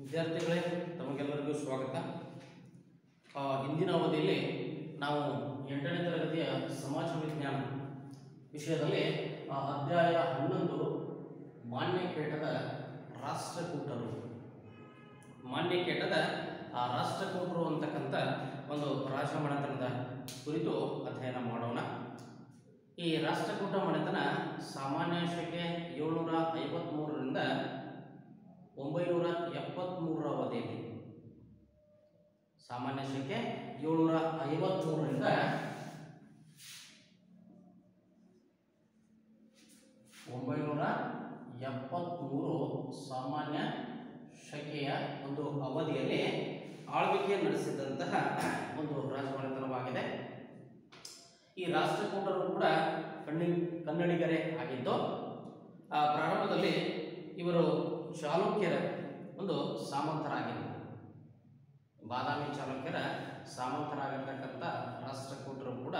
ವಿದ್ಯಾರ್ಥಿಗಳೇ, ತಮಗೆಲ್ಲರಿಗೂ ಸ್ವಾಗತ. ಹಿಂದಿನ ಅವಧಿಯಲ್ಲಿ ನಾವು ಎಂಟನೇ ತರಗತಿಯ ಸಮಾಜ ವಿಜ್ಞಾನ ವಿಷಯದಲ್ಲಿ ಅಧ್ಯಾಯ ಹನ್ನೊಂದು, ಮಾನ್ಯಕೇಟದ ರಾಷ್ಟ್ರಕೂಟರು. ಮಾನ್ಯಕೇಟದ, ಆ, ರಾಷ್ಟ್ರಕೂಟರು ಅಂತಕ್ಕಂಥ ಒಂದು ರಾಜಮನೆತನದ ಕುರಿತು ಅಧ್ಯಯನ ಮಾಡೋಣ. ಈ ರಾಷ್ಟ್ರಕೂಟ ಮನೆತನ ಸಾಮಾನ್ಯ ಶಕೆ ಏಳ್ನೂರ ಐವತ್ತ್ಮೂರರಿಂದ ಒಂಬೈನೂರ ಎಪ್ಪತ್ತ್ಮೂರರ ಅವಧಿಯಲ್ಲಿ ಸಾಮಾನ್ಯ ಶಕೆ ಏಳ್ನೂರ ಐವತ್ತ್ಮೂರರಿಂದ ಒಂಬೈನೂರ ಎಪ್ಪತ್ತ್ಮೂರು ಸಾಮಾನ್ಯ ಶಕೆಯ ಒಂದು ಅವಧಿಯಲ್ಲಿ ಆಳ್ವಿಕೆ ನಡೆಸಿದಂತಹ ಒಂದು ರಾಜಮನೆತನವಾಗಿದೆ ಈ ರಾಷ್ಟ್ರಕೂಟರು ಕೂಡ ಕಣ್ಣಿ ಕನ್ನಡಿಗರೇ ಆಗಿದ್ದು, ಆ ಪ್ರಾರಂಭದಲ್ಲಿ ಇವರು ಚಾಲುಕ್ಯರ ಒಂದು ಸಾಮಂತರಾಗಿದ್ದರು ಬಾದಾಮಿ ಚಾಲುಕ್ಯರ ಸಾಮಂತರಾಗಿರ್ತಕ್ಕಂಥ ರಾಷ್ಟ್ರಕೂಟರು ಕೂಡ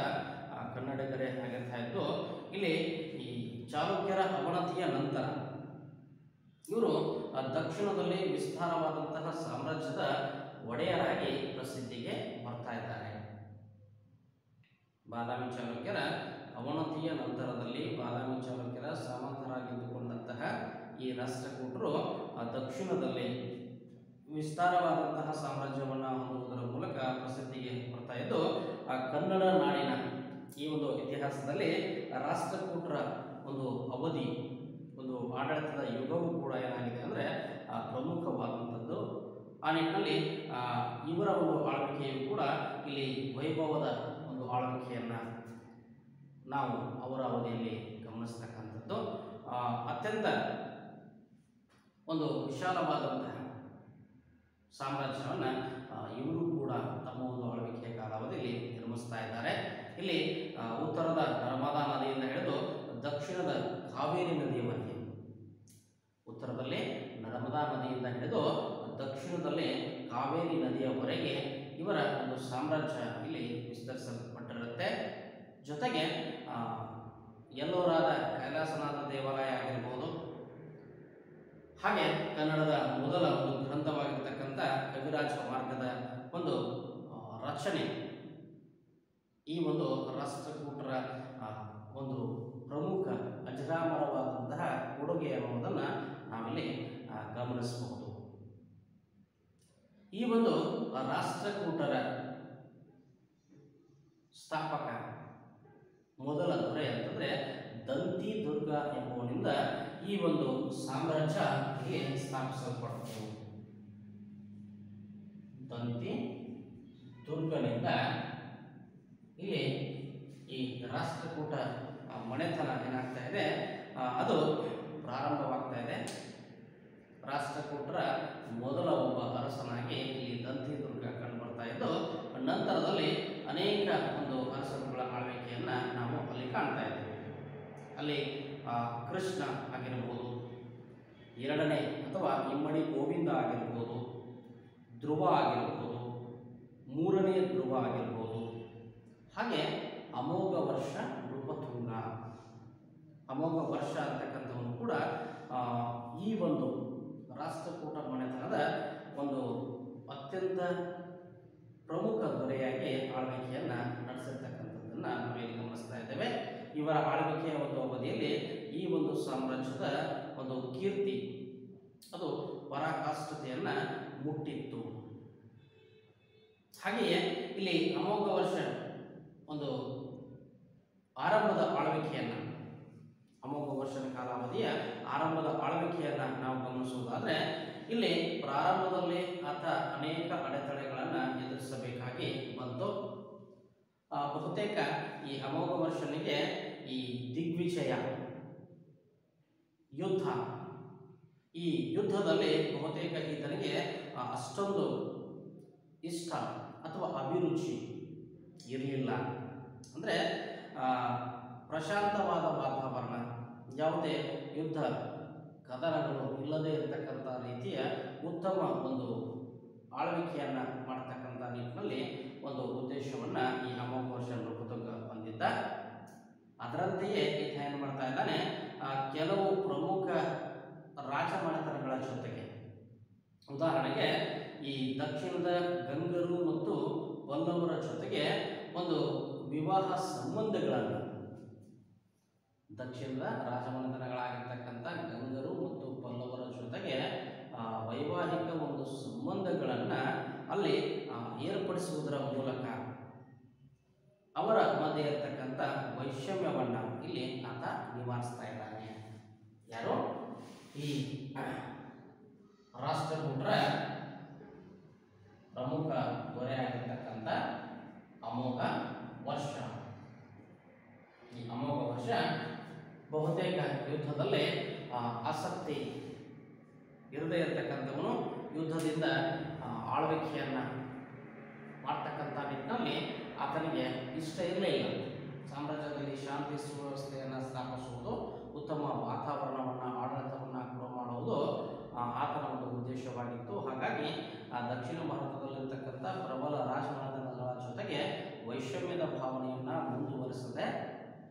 ಕನ್ನಡಿಗರೇ ಆಗಿರ್ತಾ ಇದ್ದು, ಇಲ್ಲಿ ಈ ಚಾಲುಕ್ಯರ ಅವನತಿಯ ನಂತರ ಇವರು ದಕ್ಷಿಣದಲ್ಲಿ ವಿಸ್ತಾರವಾದಂತಹ ಸಾಮ್ರಾಜ್ಯದ ಒಡೆಯರಾಗಿ ಪ್ರಸಿದ್ಧಿಗೆ ಬರ್ತಾ ಇದ್ದಾರೆ. ಬಾದಾಮಿ ಚಾಲುಕ್ಯರ ಅವನತಿಯ ನಂತರದಲ್ಲಿ ಬಾದಾಮಿ ಚಾಲುಕ್ಯರ ಸಾಮಂತರಾಗಿದ್ದುಕೊಂಡಂತಹ ಈ ರಾಷ್ಟ್ರಕೂಟರು ದಕ್ಷಿಣದಲ್ಲಿ ವಿಸ್ತಾರವಾದಂತಹ ಸಾಮ್ರಾಜ್ಯವನ್ನು ಹೊಂದುವುದರ ಮೂಲಕ ಪ್ರಸಿದ್ಧಿಗೆ ಬರ್ತಾ ಇದ್ದು, ಆ ಕನ್ನಡ ನಾಡಿನ ಈ ಒಂದು ಇತಿಹಾಸದಲ್ಲಿ ರಾಷ್ಟ್ರಕೂಟರ ಒಂದು ಅವಧಿ, ಒಂದು ಆಡಳಿತದ ಯುಗವೂ ಕೂಡ ಏನಾಗಿದೆ ಅಂದರೆ ಪ್ರಮುಖವಾದಂಥದ್ದು. ಆ ನಿಟ್ಟಿನಲ್ಲಿ ಇವರ ಒಂದು ಆಳ್ವಿಕೆಯು ಕೂಡ ಇಲ್ಲಿ ವೈಭವದ ಒಂದು ಆಳ್ವಿಕೆಯನ್ನು ನಾವು ಅವರ ಅವಧಿಯಲ್ಲಿ ಗಮನಿಸ್ತಕ್ಕಂಥದ್ದು. ಅತ್ಯಂತ ಒಂದು ವಿಶಾಲವಾದಂತಹ ಸಾಮ್ರಾಜ್ಯವನ್ನು ಇವರು ಕೂಡ ತಮ್ಮ ಒಂದು ಆಳ್ವಿಕೆಯ ಕಾಲಾವಧಿಯಲ್ಲಿ ನಿರ್ಮಿಸ್ತಾ ಇದ್ದಾರೆ. ಇಲ್ಲಿ ಉತ್ತರದ ನರ್ಮದಾ ನದಿಯಿಂದ ಹಿಡಿದು ದಕ್ಷಿಣದ ಕಾವೇರಿ ನದಿಯವರೆಗೆ, ಉತ್ತರದಲ್ಲಿ ನರ್ಮದಾ ನದಿಯಿಂದ ಹಿಡಿದು ದಕ್ಷಿಣದಲ್ಲಿ ಕಾವೇರಿ ನದಿಯವರೆಗೆ ಇವರ ಒಂದು ಸಾಮ್ರಾಜ್ಯ ಇಲ್ಲಿ ವಿಸ್ತರಿಸಲ್ಪಟ್ಟಿರುತ್ತೆ. ಜೊತೆಗೆ ಎಲ್ಲೋರಾದ ಕೈಲಾಸನಾಥ ದೇವಾಲಯ ಆಗಿರ್ಬೋದು ಹಾಗೆ ಕನ್ನಡದ ಮೊದಲ ಒಂದು ಗ್ರಂಥವಾಗಿರ್ತಕ್ಕಂಥ ಕವಿರಾಜ ಮಾರ್ಗದ ಒಂದು ರಚನೆ. ಈ ಒಂದು ರಾಷ್ಟ್ರಕೂಟರ ಒಂದು ಪ್ರಮುಖ ಅಜರಾಮರವಾದಂತಹ ಕೊಡುಗೆ ಅನ್ನುವುದನ್ನು ನಾವಿಲ್ಲಿ ಗಮನಿಸಬಹುದು. ಈ ಒಂದು ರಾಷ್ಟ್ರಕೂಟರ ಸ್ಥಾಪಕ ಮೊದಲ ದೊರೆ ಅಂತಂದರೆ ದಂತಿ ದುರ್ಗ ಎಂಬುವನಿಂದ ಈ ಒಂದು ಸಾಮ್ರಾಜ್ಯ ಇಲ್ಲಿ ಸ್ಥಾಪಿಸಲ್ಪಡ್ತು? ದಂತಿ ದುರ್ಗನಿಂದ ಇಲ್ಲಿ ಈ ರಾಷ್ಟ್ರಕೂಟ ಮನೆತನ ಏನಾಗ್ತಾ ಇದೆ? ಅದು ಪ್ರಾರಂಭವಾಗ್ತಾ ಇದೆ. ರಾಷ್ಟ್ರಕೂಟರ ಮೊದಲ ಒಬ್ಬ ಅರಸನಾಗಿ ಇಲ್ಲಿ ದಂತಿ ದುರ್ಗ ಕಂಡುಬರ್ತಾ ಇದ್ದು, ನಂತರದಲ್ಲಿ ಅನೇಕ ಒಂದು ಅರಸರುಗಳ ಆಳ್ವಿಕೆಯನ್ನು ನಾವು ಅಲ್ಲಿ ಕಾಣ್ತಾ ಇದ್ದೇವೆ. ಅಲ್ಲಿ ಕೃಷ್ಣ ಆಗಿರಬಹುದು ಎರಡನೇ ಅಥವಾ ಇಮ್ಮಡಿ ಗೋವಿಂದ ಆಗಿರ್ಬೋದು. ಧ್ರುವ ಆಗಿರ್ಬೋದು. ಮೂರನೇ ಧ್ರುವ ಆಗಿರ್ಬೋದು. ಹಾಗೆ ಅಮೋಘ ವರ್ಷ ನೃಪತುಂಗ ಅಮೋಘ ವರ್ಷ ಅಂತಕ್ಕಂಥವನು ಕೂಡ ಈ ಒಂದು ರಾಷ್ಟ್ರಕೂಟ ಮನೆತನದ ಒಂದು ಅತ್ಯಂತ ಪ್ರಮುಖ ದೊರೆಯಾಗಿ ಆಳ್ವಿಕೆಯನ್ನು ನಡೆಸಿರ್ತಕ್ಕಂಥದ್ದನ್ನು ನಾವಿಲ್ಲಿ ಗಮನಿಸ್ತಾ ಇದ್ದೇವೆ ಇವರ ಆಳ್ವಿಕೆಯ ಒಂದು ಅವಧಿಯಲ್ಲಿ ಈ ಒಂದು ಸಾಮ್ರಾಜ್ಯದ ಒಂದು ಕೀರ್ತಿ ಅದು ಪರಾಕಾಷ್ಠತೆಯನ್ನು ಮುಟ್ಟಿತ್ತು. ಹಾಗೆಯೇ ಇಲ್ಲಿ ಅಮೋಘ ವರ್ಷ ಒಂದು ಆರಂಭದ ಆಳ್ವಿಕೆಯನ್ನು, ಅಮೋಘ ವರ್ಷದ ಕಾಲಾವಧಿಯ ಆರಂಭದ ಆಳ್ವಿಕೆಯನ್ನು ನಾವು ಗಮನಿಸುವುದಾದರೆ ಇಲ್ಲಿ ಪ್ರಾರಂಭದಲ್ಲಿ ಆತ ಅನೇಕ ಅಡೆತಡೆಗಳನ್ನು ಎದುರಿಸಬೇಕಾಗಿ ಬಂತು. ಬಹುತೇಕ ಈ ಅಮೋಘ ವರ್ಷನಿಗೆ ಈ ದಿಗ್ವಿಜಯ, ಯುದ್ಧ ಈ ಯುದ್ಧದಲ್ಲಿ ಬಹುತೇಕ ಈತನಿಗೆ ಅಷ್ಟೊಂದು ಇಷ್ಟ ಅಥವಾ ಅಭಿರುಚಿ ಇರಲಿಲ್ಲ. ಅಂದರೆ ಪ್ರಶಾಂತವಾದ ವಾತಾವರಣ, ಯಾವುದೇ ಯುದ್ಧ ಕದನಗಳು ಇಲ್ಲದೇ ಇರತಕ್ಕಂಥ ರೀತಿಯ ಉತ್ತಮ ಒಂದು ಆಳ್ವಿಕೆಯನ್ನು ಮಾಡ್ತಕ್ಕಂಥ ನಿಟ್ಟಿನಲ್ಲಿ ಒಂದು ಉದ್ದೇಶವನ್ನು ಈ ಅಮೋಘ ವರ್ಷ ನೃಪತುಂಗ ಹೊಂದಿದ್ದ ಅದರಂತೆಯೇ ಈತ ಏನು ಮಾಡ್ತಾ ಇದ್ದಾನೆ? ಕೆಲವು ಪ್ರಮುಖ ರಾಜಮನೆತನಗಳ ಜೊತೆಗೆ. ಉದಾಹರಣೆಗೆ, ಈ ದಕ್ಷಿಣದ ಗಂಗರು ಮತ್ತು ಪಲ್ಲವರ ಜೊತೆಗೆ ಒಂದು ವಿವಾಹ ಸಂಬಂಧಗಳನ್ನು. ದಕ್ಷಿಣದ ರಾಜಮನೆತನಗಳಾಗಿರ್ತಕ್ಕಂಥ ಗಂಗರು ಮತ್ತು ಪಲ್ಲವರ ಜೊತೆಗೆ ವೈವಾಹಿಕ ಒಂದು ಸಂಬಂಧಗಳನ್ನು ಅಲ್ಲಿ ಏರ್ಪಡಿಸುವುದರ ಮೂಲಕ ಅವರ ಮಧ್ಯೆ ಇರತಕ್ಕಂಥ ವೈಷಮ್ಯವನ್ನು ಇಲ್ಲಿ ಆತ ನಿವಾರಿಸ್ತಾ ಇದ್ದಾನೆ. ಯಾರು? ಈ ರಾಷ್ಟ್ರಕೂಟರ ಪ್ರಮುಖ ದೊರೆಯಾಗಿರ್ತಕ್ಕಂಥ ಅಮೋಘ ವರ್ಷ. ಈ ಅಮೋಘ ವರ್ಷ ಬಹುತೇಕ ಯುದ್ಧದಲ್ಲಿ ಆ, ಆಸಕ್ತಿ ಇರದೇ ಇರತಕ್ಕಂಥವನು ಯುದ್ಧದಿಂದ ಆಳ್ವಿಕೆಯನ್ನು ಮಾಡ್ತಕ್ಕಂಥ ನಿಟ್ಟಿನಲ್ಲಿ ಆತನಿಗೆ ಇಷ್ಟ ಇರಲೇ ಇಲ್ಲ. ಸಾಮ್ರಾಜ್ಯದಲ್ಲಿ ಶಾಂತಿ ಸುವ್ಯವಸ್ಥೆಯನ್ನು ಸ್ಥಾಪಿಸುವುದು ಉತ್ತಮ ವಾತಾವರಣವನ್ನು, ಆಡಳಿತವನ್ನು ಕೂಡ ಮಾಡುವುದು ಆತನ ಒಂದು ಉದ್ದೇಶವಾಗಿತ್ತು. ಹಾಗಾಗಿ, ಆ, ದಕ್ಷಿಣ ಭಾರತದಲ್ಲಿರ್ತಕ್ಕಂಥ ಪ್ರಬಲ ರಾಜಮನೆತನಗಳ ಜೊತೆಗೆ ವೈಷಮ್ಯದ ಭಾವನೆಯನ್ನು ಮುಂದುವರಿಸದೆ,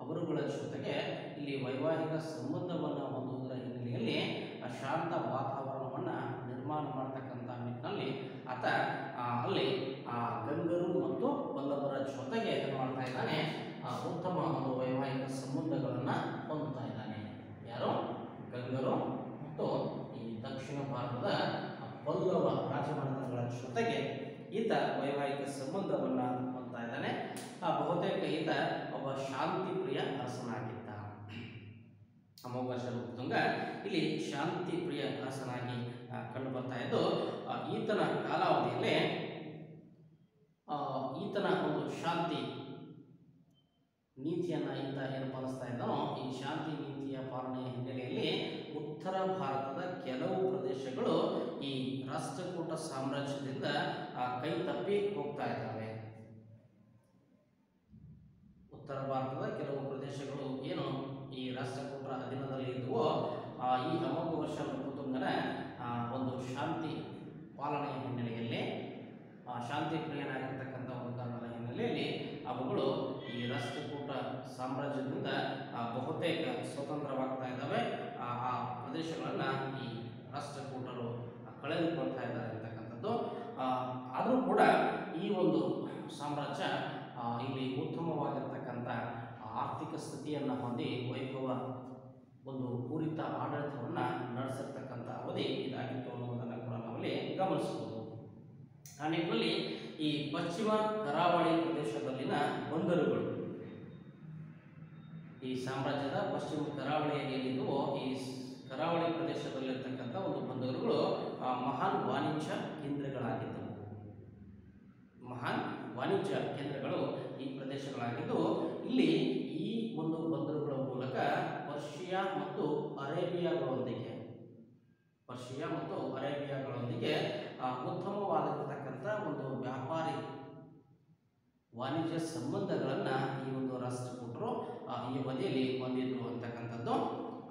ಅವರುಗಳ ಜೊತೆಗೆ ಇಲ್ಲಿ ವೈವಾಹಿಕ ಸಂಬಂಧವನ್ನು ಹೊಂದುವುದರ ಹಿನ್ನೆಲೆಯಲ್ಲಿ ಶಾಂತ ವಾತಾವರಣವನ್ನು ನಿರ್ಮಾಣ ಮಾಡ್ತಕ್ಕಂಥ ನಿಟ್ಟಿನಲ್ಲಿ ಆತ ಅಲ್ಲಿ, ಆ, ಗಂಗರು ಮತ್ತು ಪಲ್ಲವರ ಜೊತೆಗೆ ಏನು ಮಾಡ್ತಾ ಇದ್ದಾನೆ ಆ, ಉತ್ತಮ ಒಂದು ವೈವಾಹಿಕ ಸಂಬಂಧಗಳನ್ನು ಹೊಂದುತ್ತಾ ಇದ್ದಾನೆ ಯಾರು ಗಂಗರು ಮತ್ತು ಈ ದಕ್ಷಿಣ ಭಾರತದ ಪಲ್ಲವ ರಾಜಮನೆತನಗಳ ಜೊತೆಗೆ ಈತ ವೈವಾಹಿಕ ಸಂಬಂಧವನ್ನು ಹೊಂದ್ತಾ ಇದ್ದಾನೆ. ಆ ಬಹುತೇಕ ಈತ ಒಬ್ಬ ಶಾಂತಿ ಪ್ರಿಯ ಅರಸನಾಗಿದ್ದ. ಅಮೋಘ ಶರಭುತುಂಗ ಇಲ್ಲಿ ಶಾಂತಿ ಪ್ರಿಯ ಅರಸನಾಗಿ ಕಂಡು ಬರ್ತಾ ಇದ್ದು ಈತನ ಕಾಲಾವಧಿಯಲ್ಲಿ ಈತನ ಒಂದು ಶಾಂತಿ ನೀತಿಯನ್ನು ಈತ ಏನು ಪಾಲಿಸ್ತಾ ಇದ್ದಾನೋ, ಈ ಶಾಂತಿ ನೀತಿಯ ಪಾಲನೆಯ ಹಿನ್ನೆಲೆಯಲ್ಲಿ ಉತ್ತರ ಭಾರತದ ಕೆಲವು ಪ್ರದೇಶಗಳು ಈ ರಾಷ್ಟ್ರಕೂಟ ಸಾಮ್ರಾಜ್ಯದಿಂದ ಆ, ಕೈ ತಪ್ಪಿ ಹೋಗ್ತಾ ಇದ್ದಾವೆ. ಉತ್ತರ ಭಾರತದ ಕೆಲವು ಪ್ರದೇಶಗಳು ಏನು ಈ ರಾಷ್ಟ್ರಕೂಟರ ಅಧೀನದಲ್ಲಿ ಆ, ಈ ಅಮೋಘ ವರ್ಷ ನೃಪತುಂಗನ ಆ, ಒಂದು ಶಾಂತಿ ಪಾಲನೆಯ ಹಿನ್ನೆಲೆಯಲ್ಲಿ ಆ, ಶಾಂತಿ ಪ್ರಿಯನಾಗಿರ್ತಕ್ಕಂಥ ಒಂದು ಕಾರಣದ ಹಿನ್ನೆಲೆಯಲ್ಲಿ ಅವುಗಳು ಈ ರಾಷ್ಟ್ರಕೂಟ ಸಾಮ್ರಾಜ್ಯದಿಂದ ಬಹುತೇಕ ಸ್ವತಂತ್ರವಾಗ್ತಾ ಇದ್ದಾವೆ. ಆ ಪ್ರದೇಶಗಳನ್ನು ಈ ರಾಷ್ಟ್ರಕೂಟರು ಕಳೆದುಕೊಳ್ತಾ ಇದ್ದಾರೆ ಅಂತಕ್ಕಂಥದ್ದು. ಆದರೂ ಕೂಡ ಈ ಒಂದು ಸಾಮ್ರಾಜ್ಯ ಇಲ್ಲಿ ಉತ್ತಮವಾಗಿರ್ತಕ್ಕಂಥ ಆರ್ಥಿಕ ಸ್ಥಿತಿಯನ್ನು ಹೊಂದಿ ವೈಭವ ಒಂದು ಪೂರಿತ ಆಡಳಿತವನ್ನು ನಡೆಸಿರ್ತಕ್ಕಂಥ ಅವಧಿ ಇದಾಗಿತ್ತು ಅನ್ನೋದನ್ನು ಕೂಡ ನಾವಲ್ಲಿ ಗಮನಿಸಬಹುದು. ಆ ನಿಟ್ಟಿನಲ್ಲಿ ಈ ಪಶ್ಚಿಮ ಕರಾವಳಿ ಪ್ರದೇಶದಲ್ಲಿನ ಬಂದರುಗಳು ಈ ಸಾಮ್ರಾಜ್ಯದ ಪಶ್ಚಿಮ ಕರಾವಳಿಯಲ್ಲಿ ಏನಿದ್ವೋ ಈ ಕರಾವಳಿ ಪ್ರದೇಶದಲ್ಲಿರ್ತಕ್ಕಂಥ ಒಂದು ಬಂದರುಗಳು ಆ, ಮಹಾನ್ ವಾಣಿಜ್ಯ ಕೇಂದ್ರಗಳಾಗಿದ್ದವು. ಮಹಾನ್ ವಾಣಿಜ್ಯ ಕೇಂದ್ರಗಳು ಈ ಪ್ರದೇಶಗಳಾಗಿದ್ದು ಇಲ್ಲಿ ಈ ಒಂದು ಬಂದರುಗಳ ಮೂಲಕ ಪರ್ಷಿಯಾ ಮತ್ತು ಅರೇಬಿಯಾಗಳೊಂದಿಗೆ ಪರ್ಷಿಯಾ ಮತ್ತು ಅರೇಬಿಯಾಗಳೊಂದಿಗೆ ಉತ್ತಮವಾಗಿರತಕ್ಕಂಥ ಒಂದು ವ್ಯಾಪಾರಿ ವಾಣಿಜ್ಯ ಸಂಬಂಧಗಳನ್ನು ಈ ಒಂದು ರಾಷ್ಟ್ರಕೂಟರು ಈ ಅವಧಿಯಲ್ಲಿ ಹೊಂದಿದ್ರು ಅಂತಕ್ಕಂಥದ್ದು.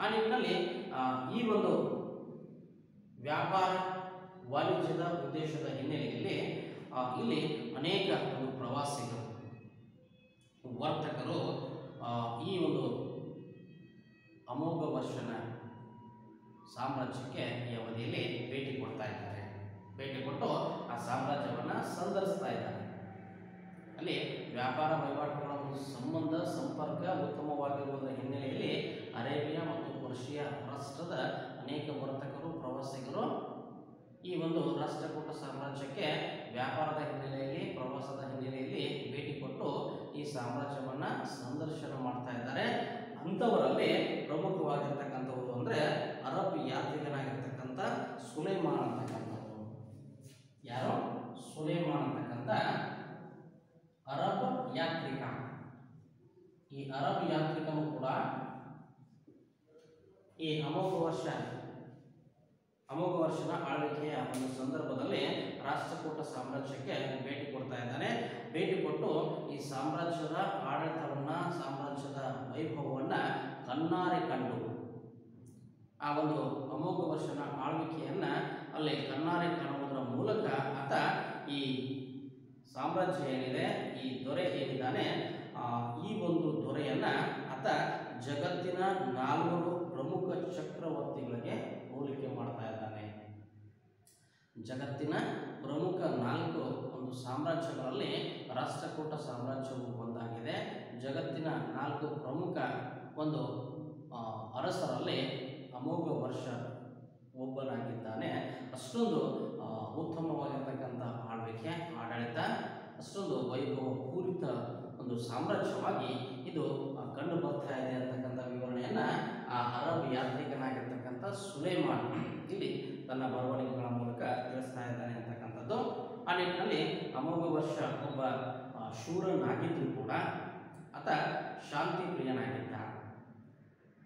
ಆ ನಿಟ್ಟಿನಲ್ಲಿ ಈ ಒಂದು ವ್ಯಾಪಾರ ವಾಣಿಜ್ಯದ ಉದ್ದೇಶದ ಹಿನ್ನೆಲೆಯಲ್ಲಿ ಇಲ್ಲಿ ಅನೇಕ ಒಂದು ಪ್ರವಾಸಿಗರು ವರ್ತಕರು ಈ ಒಂದು ಅಮೋಘ ವರ್ಷನ ಸಾಮ್ರಾಜ್ಯಕ್ಕೆ ಈ ಅವಧಿಯಲ್ಲಿ ಭೇಟಿ ಕೊಡ್ತಾ ಇದ್ದಾರೆ. ಭೇಟಿ ಕೊಟ್ಟು ಆ ಸಾಮ್ರಾಜ್ಯವನ್ನು ಸಂದರ್ಶಿಸ್ತಾ ಇದ್ದಾರೆ. ಅಲ್ಲಿ ವ್ಯಾಪಾರ ವಹಿವಾಟುಗಳ ಸಂಬಂಧ, ಸಂಪರ್ಕ ಉತ್ತಮವಾಗಿರುವುದರ ಹಿನ್ನೆಲೆಯಲ್ಲಿ ಅರೇಬಿಯಾ ಮತ್ತು ಪರ್ಷಿಯಾ ರಾಷ್ಟ್ರದ ಅನೇಕ ವರ್ತಕರು, ಪ್ರವಾಸಿಗರು ಈ ಒಂದು ರಾಷ್ಟ್ರಕೂಟ ಸಾಮ್ರಾಜ್ಯಕ್ಕೆ ವ್ಯಾಪಾರದ ಹಿನ್ನೆಲೆಯಲ್ಲಿ, ಪ್ರವಾಸದ ಹಿನ್ನೆಲೆಯಲ್ಲಿ ಭೇಟಿ ಕೊಟ್ಟು ಈ ಸಾಮ್ರಾಜ್ಯವನ್ನು ಸಂದರ್ಶನ ಮಾಡ್ತಾ ಇದ್ದಾರೆ. ಅಂಥವರಲ್ಲಿ ಪ್ರಮುಖವಾಗಿರ್ತಕ್ಕಂಥವ್ರು ಅಂದರೆ ಅರಬ್ ಯಾತ್ರಿಕನಾಗಿರ್ತಕ್ಕಂಥ ಸುಲೈಮಾನ್ ಅಂತಕ್ಕಂಥವ್ರು. ಯಾರು? ಸುಲೇಮಾನ್ ಅಂತಕ್ಕಂಥ ಅರಬ್ ಯಾತ್ರಿಕ. ಈ ಅರಬ್ ಯಾತ್ರಿಕನು ಕೂಡ ಈ ಅಮೋಘ ವರ್ಷ, ಅಮೋಘ ಆಳ್ವಿಕೆಯ ಒಂದು ಸಂದರ್ಭದಲ್ಲಿ ರಾಷ್ಟ್ರಕೂಟ ಸಾಮ್ರಾಜ್ಯಕ್ಕೆ ಭೇಟಿ ಕೊಡ್ತಾ ಇದ್ದಾನೆ. ಭೇಟಿ ಕೊಟ್ಟು ಈ ಸಾಮ್ರಾಜ್ಯದ ಆಡಳಿತವನ್ನ, ಸಾಮ್ರಾಜ್ಯದ ವೈಭವವನ್ನ ಕಣ್ಣಾರೆ ಕಂಡು, ಆ ಒಂದು ಅಮೋಘ ವರ್ಷನ ಆಳ್ವಿಕೆಯನ್ನ ಅಲ್ಲಿ ಕಣ್ಣಾರೆ ಕಾಣುವುದರ ಮೂಲಕ ಆತ ಈ ಸಾಮ್ರಾಜ್ಯ ಏನಿದೆ, ಈ ದೊರೆ ಏನಿದ್ದಾನೆ ಈ ಒಂದು ದೊರೆಯನ್ನು ಆತ ಜಗತ್ತಿನ ನಾಲ್ವರು ಪ್ರಮುಖ ಚಕ್ರವರ್ತಿಗಳಿಗೆ ಹೋಲಿಕೆ ಮಾಡ್ತಾ ಇದ್ದಾನೆ. ಜಗತ್ತಿನ ಪ್ರಮುಖ ನಾಲ್ಕು ಒಂದು ಸಾಮ್ರಾಜ್ಯಗಳಲ್ಲಿ ರಾಷ್ಟ್ರಕೂಟ ಸಾಮ್ರಾಜ್ಯವು ಒಂದಾಗಿದೆ. ಜಗತ್ತಿನ ನಾಲ್ಕು ಪ್ರಮುಖ ಒಂದು ಅರಸರಲ್ಲಿ ಅಮೋಘ ವರ್ಷ ಒಬ್ಬನಾಗಿದ್ದಾನೆ. ಅಷ್ಟೊಂದು ಉತ್ತಮವಾಗಿರ್ತಕ್ಕಂಥ ಆಳ್ವಿಕೆ, ಆಡಳಿತ, ಅಷ್ಟೊಂದು ವೈಭವ ಪೂರಿತ ಒಂದು ಸಾಮ್ರಾಜ್ಯವಾಗಿ ತನ್ನ ಬರವಣಿಗೆಗಳ ಮೂಲಕ ತಿಳಿಸ್ತಾ ಇದ್ದಾನೆ ಅಂತಕ್ಕಂಥದ್ದು. ಆ ನಿಟ್ಟಿನಲ್ಲಿ ಅಮೋಘ ವರ್ಷ ಒಬ್ಬ ಶೂರನಾಗಿದ್ದರೂ ಕೂಡ ಆತ ಶಾಂತಿ ಪ್ರಿಯನಾಗಿದ್ದ.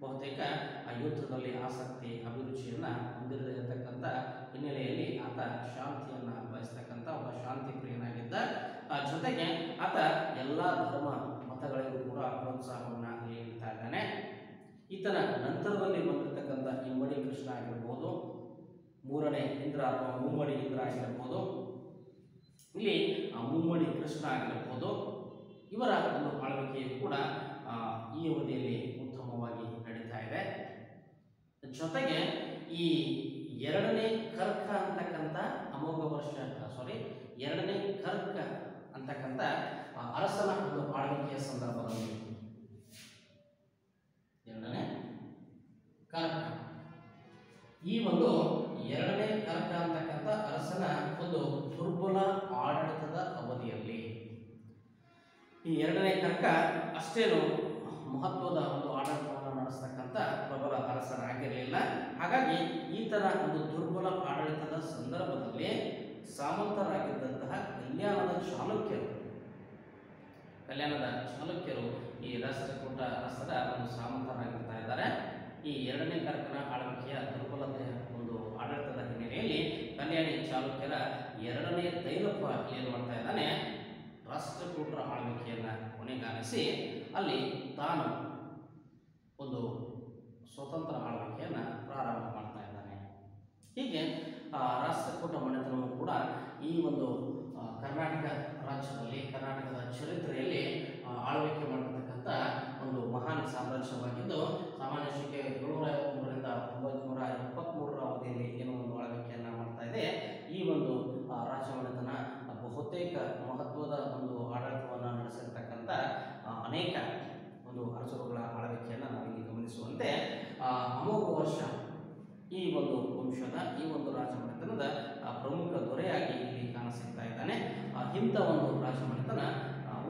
ಬಹುತೇಕ ಆ ಯುದ್ಧದಲ್ಲಿ ಆಸಕ್ತಿ, ಅಭಿರುಚಿಯನ್ನು ಹೊಂದಿರದೇ ಇರತಕ್ಕಂಥ ಹಿನ್ನೆಲೆಯಲ್ಲಿ ಆತ ಶಾಂತಿಯನ್ನು ಬಯಸ್ತಕ್ಕಂಥ ಒಬ್ಬ ಶಾಂತಿ ಪ್ರಿಯನಾಗಿದ್ದ. ಆ, ಜೊತೆಗೆ ಆತ ಎಲ್ಲ ಧರ್ಮ ಮತಗಳಿಗೂ ಕೂಡ ಪ್ರೋತ್ಸಾಹವನ್ನು ನೀಡ್ತಾ ಇದ್ದಾನೆ. ಈತನ ನಂತರದಲ್ಲಿ ಬಂದಿರತಕ್ಕಂಥ ಇಮ್ಮಡಿ ಕೃಷ್ಣ ಆಗಿರ್ಬೋದು ಮೂರನೇ ಇಂದ್ರ ಅಥವಾ ಮುಮ್ಮಡಿ ಇಂದ್ರ ಆಗಿರಬಹುದು. ಇಲ್ಲಿ ಮುಮ್ಮಡಿ ಕೃಷ್ಣ ಆಗಿರ್ಬೋದು ಇವರ ಒಂದು ಆಳ್ವಿಕೆಯು ಕೂಡ ಈ ಅವಧಿಯಲ್ಲಿ ಉತ್ತಮವಾಗಿ ನಡೀತಾ ಇದೆ. ಜೊತೆಗೆ, ಈ ಎರಡನೇ ಕರ್ಕ ಅಂತಕ್ಕಂಥ ಅಮೋಘ ವರ್ಷ ಸಾರಿ ಎರಡನೇ ಕರ್ಕ ಎರಡನೇ ಅಷ್ಟೇನು ಮಹತ್ವದ ಒಂದು ಆಡಳಿತವನ್ನು ನಡೆಸ್ತಕ್ಕಂಥ ಪ್ರಬಲ ಅರಸರಾಗಿರಲಿಲ್ಲ ಹಾಗಾಗಿ ಈ ಥರ ಒಂದು ದುರ್ಬಲ ಆಡಳಿತದ ಸಂದರ್ಭದಲ್ಲಿ ಸಾಮಂತರಾಗಿದ್ದಂತಹ ಕಲ್ಯಾಣದ ಚಾಲುಕ್ಯರು ಕಲ್ಯಾಣದ ಚಾಲುಕ್ಯರು ಈ ರಾಷ್ಟ್ರಕೂಟ ಅರಸರ ಒಂದು ಸಾಮಂತರಾಗಿರ್ತಾ ಇದ್ದಾರೆ. ಈ ಎರಡನೇ ಕರ್ಕನ ಆಳ್ವಿಕೆಯ ದುರ್ಬಲತೆಯ ಒಂದು ಆಡಳಿತದ ಹಿನ್ನೆಲೆಯಲ್ಲಿ ಕಲ್ಯಾಣಿ ಚಾಲುಕ್ಯರ ಎರಡನೇ ತೈಲಪ್ಪ ಏನು ಮಾಡ್ತಾ ಇದ್ದಾನೆ? ರಾಷ್ಟ್ರಕೂಟರ ಆಳ್ವಿಕೆಯನ್ನು ಕೊನೆಗಾಣಿಸಿ ಅಲ್ಲಿ ತಾನು ಒಂದು ಸ್ವತಂತ್ರ ಆಳ್ವಿಕೆಯನ್ನು ಪ್ರಾರಂಭ ಮಾಡ್ತಾ ಇದ್ದಾನೆ. ಹೀಗೆ ಆ, ರಾಷ್ಟ್ರಕೂಟ ಮನೆತನವು ಕೂಡ ಈ ಒಂದು ಕರ್ನಾಟಕ ರಾಜ್ಯದಲ್ಲಿ ಕರ್ನಾಟಕದ ಚರಿತ್ರೆಯಲ್ಲಿ ಆಳ್ವಿಕೆ ಮಾಡಿರ್ತಕ್ಕಂಥ ಒಂದು ಮಹಾನ್ ಸಾಮ್ರಾಜ್ಯವಾಗಿದ್ದು ಸಾಮಾನ್ಯ ಶಕೆ ಏಳ್ನೂರ ಐವತ್ಮೂರರಿಂದ ಒಂಬೈನೂರ ನೂರ ಏನು ಒಂದು ಆಳ್ವಿಕೆಯನ್ನು ಮಾಡ್ತಾ ಇದೆ ಈ ಒಂದು ಆ, ರಾಜ್ಯ ಮನೆತನ ಬಹುತೇಕ ಮಹತ್ವದ ಒಂದು ಆಡಳಿತವನ್ನು ನಡೆಸಿರ್ತಕ್ಕಂಥ ಆ, ಅನೇಕ ಒಂದು ಅರಸರುಗಳ ಆಳ್ವಿಕೆಯನ್ನು ನಾವಿಲ್ಲಿ ಗಮನಿಸುವಂತೆ ಆ, ಅಮೋಘ ವರ್ಷ ಈ ಒಂದು ವಂಶದ ಈ ಒಂದು ರಾಜಮನೆತನದ ಪ್ರಮುಖ ದೊರೆಯಾಗಿ ಇಲ್ಲಿ ಕಾಣಿಸ್ತಾ ಇದ್ದಾನೆ. ಇಂಥ ಒಂದು ರಾಜಮನೆತನ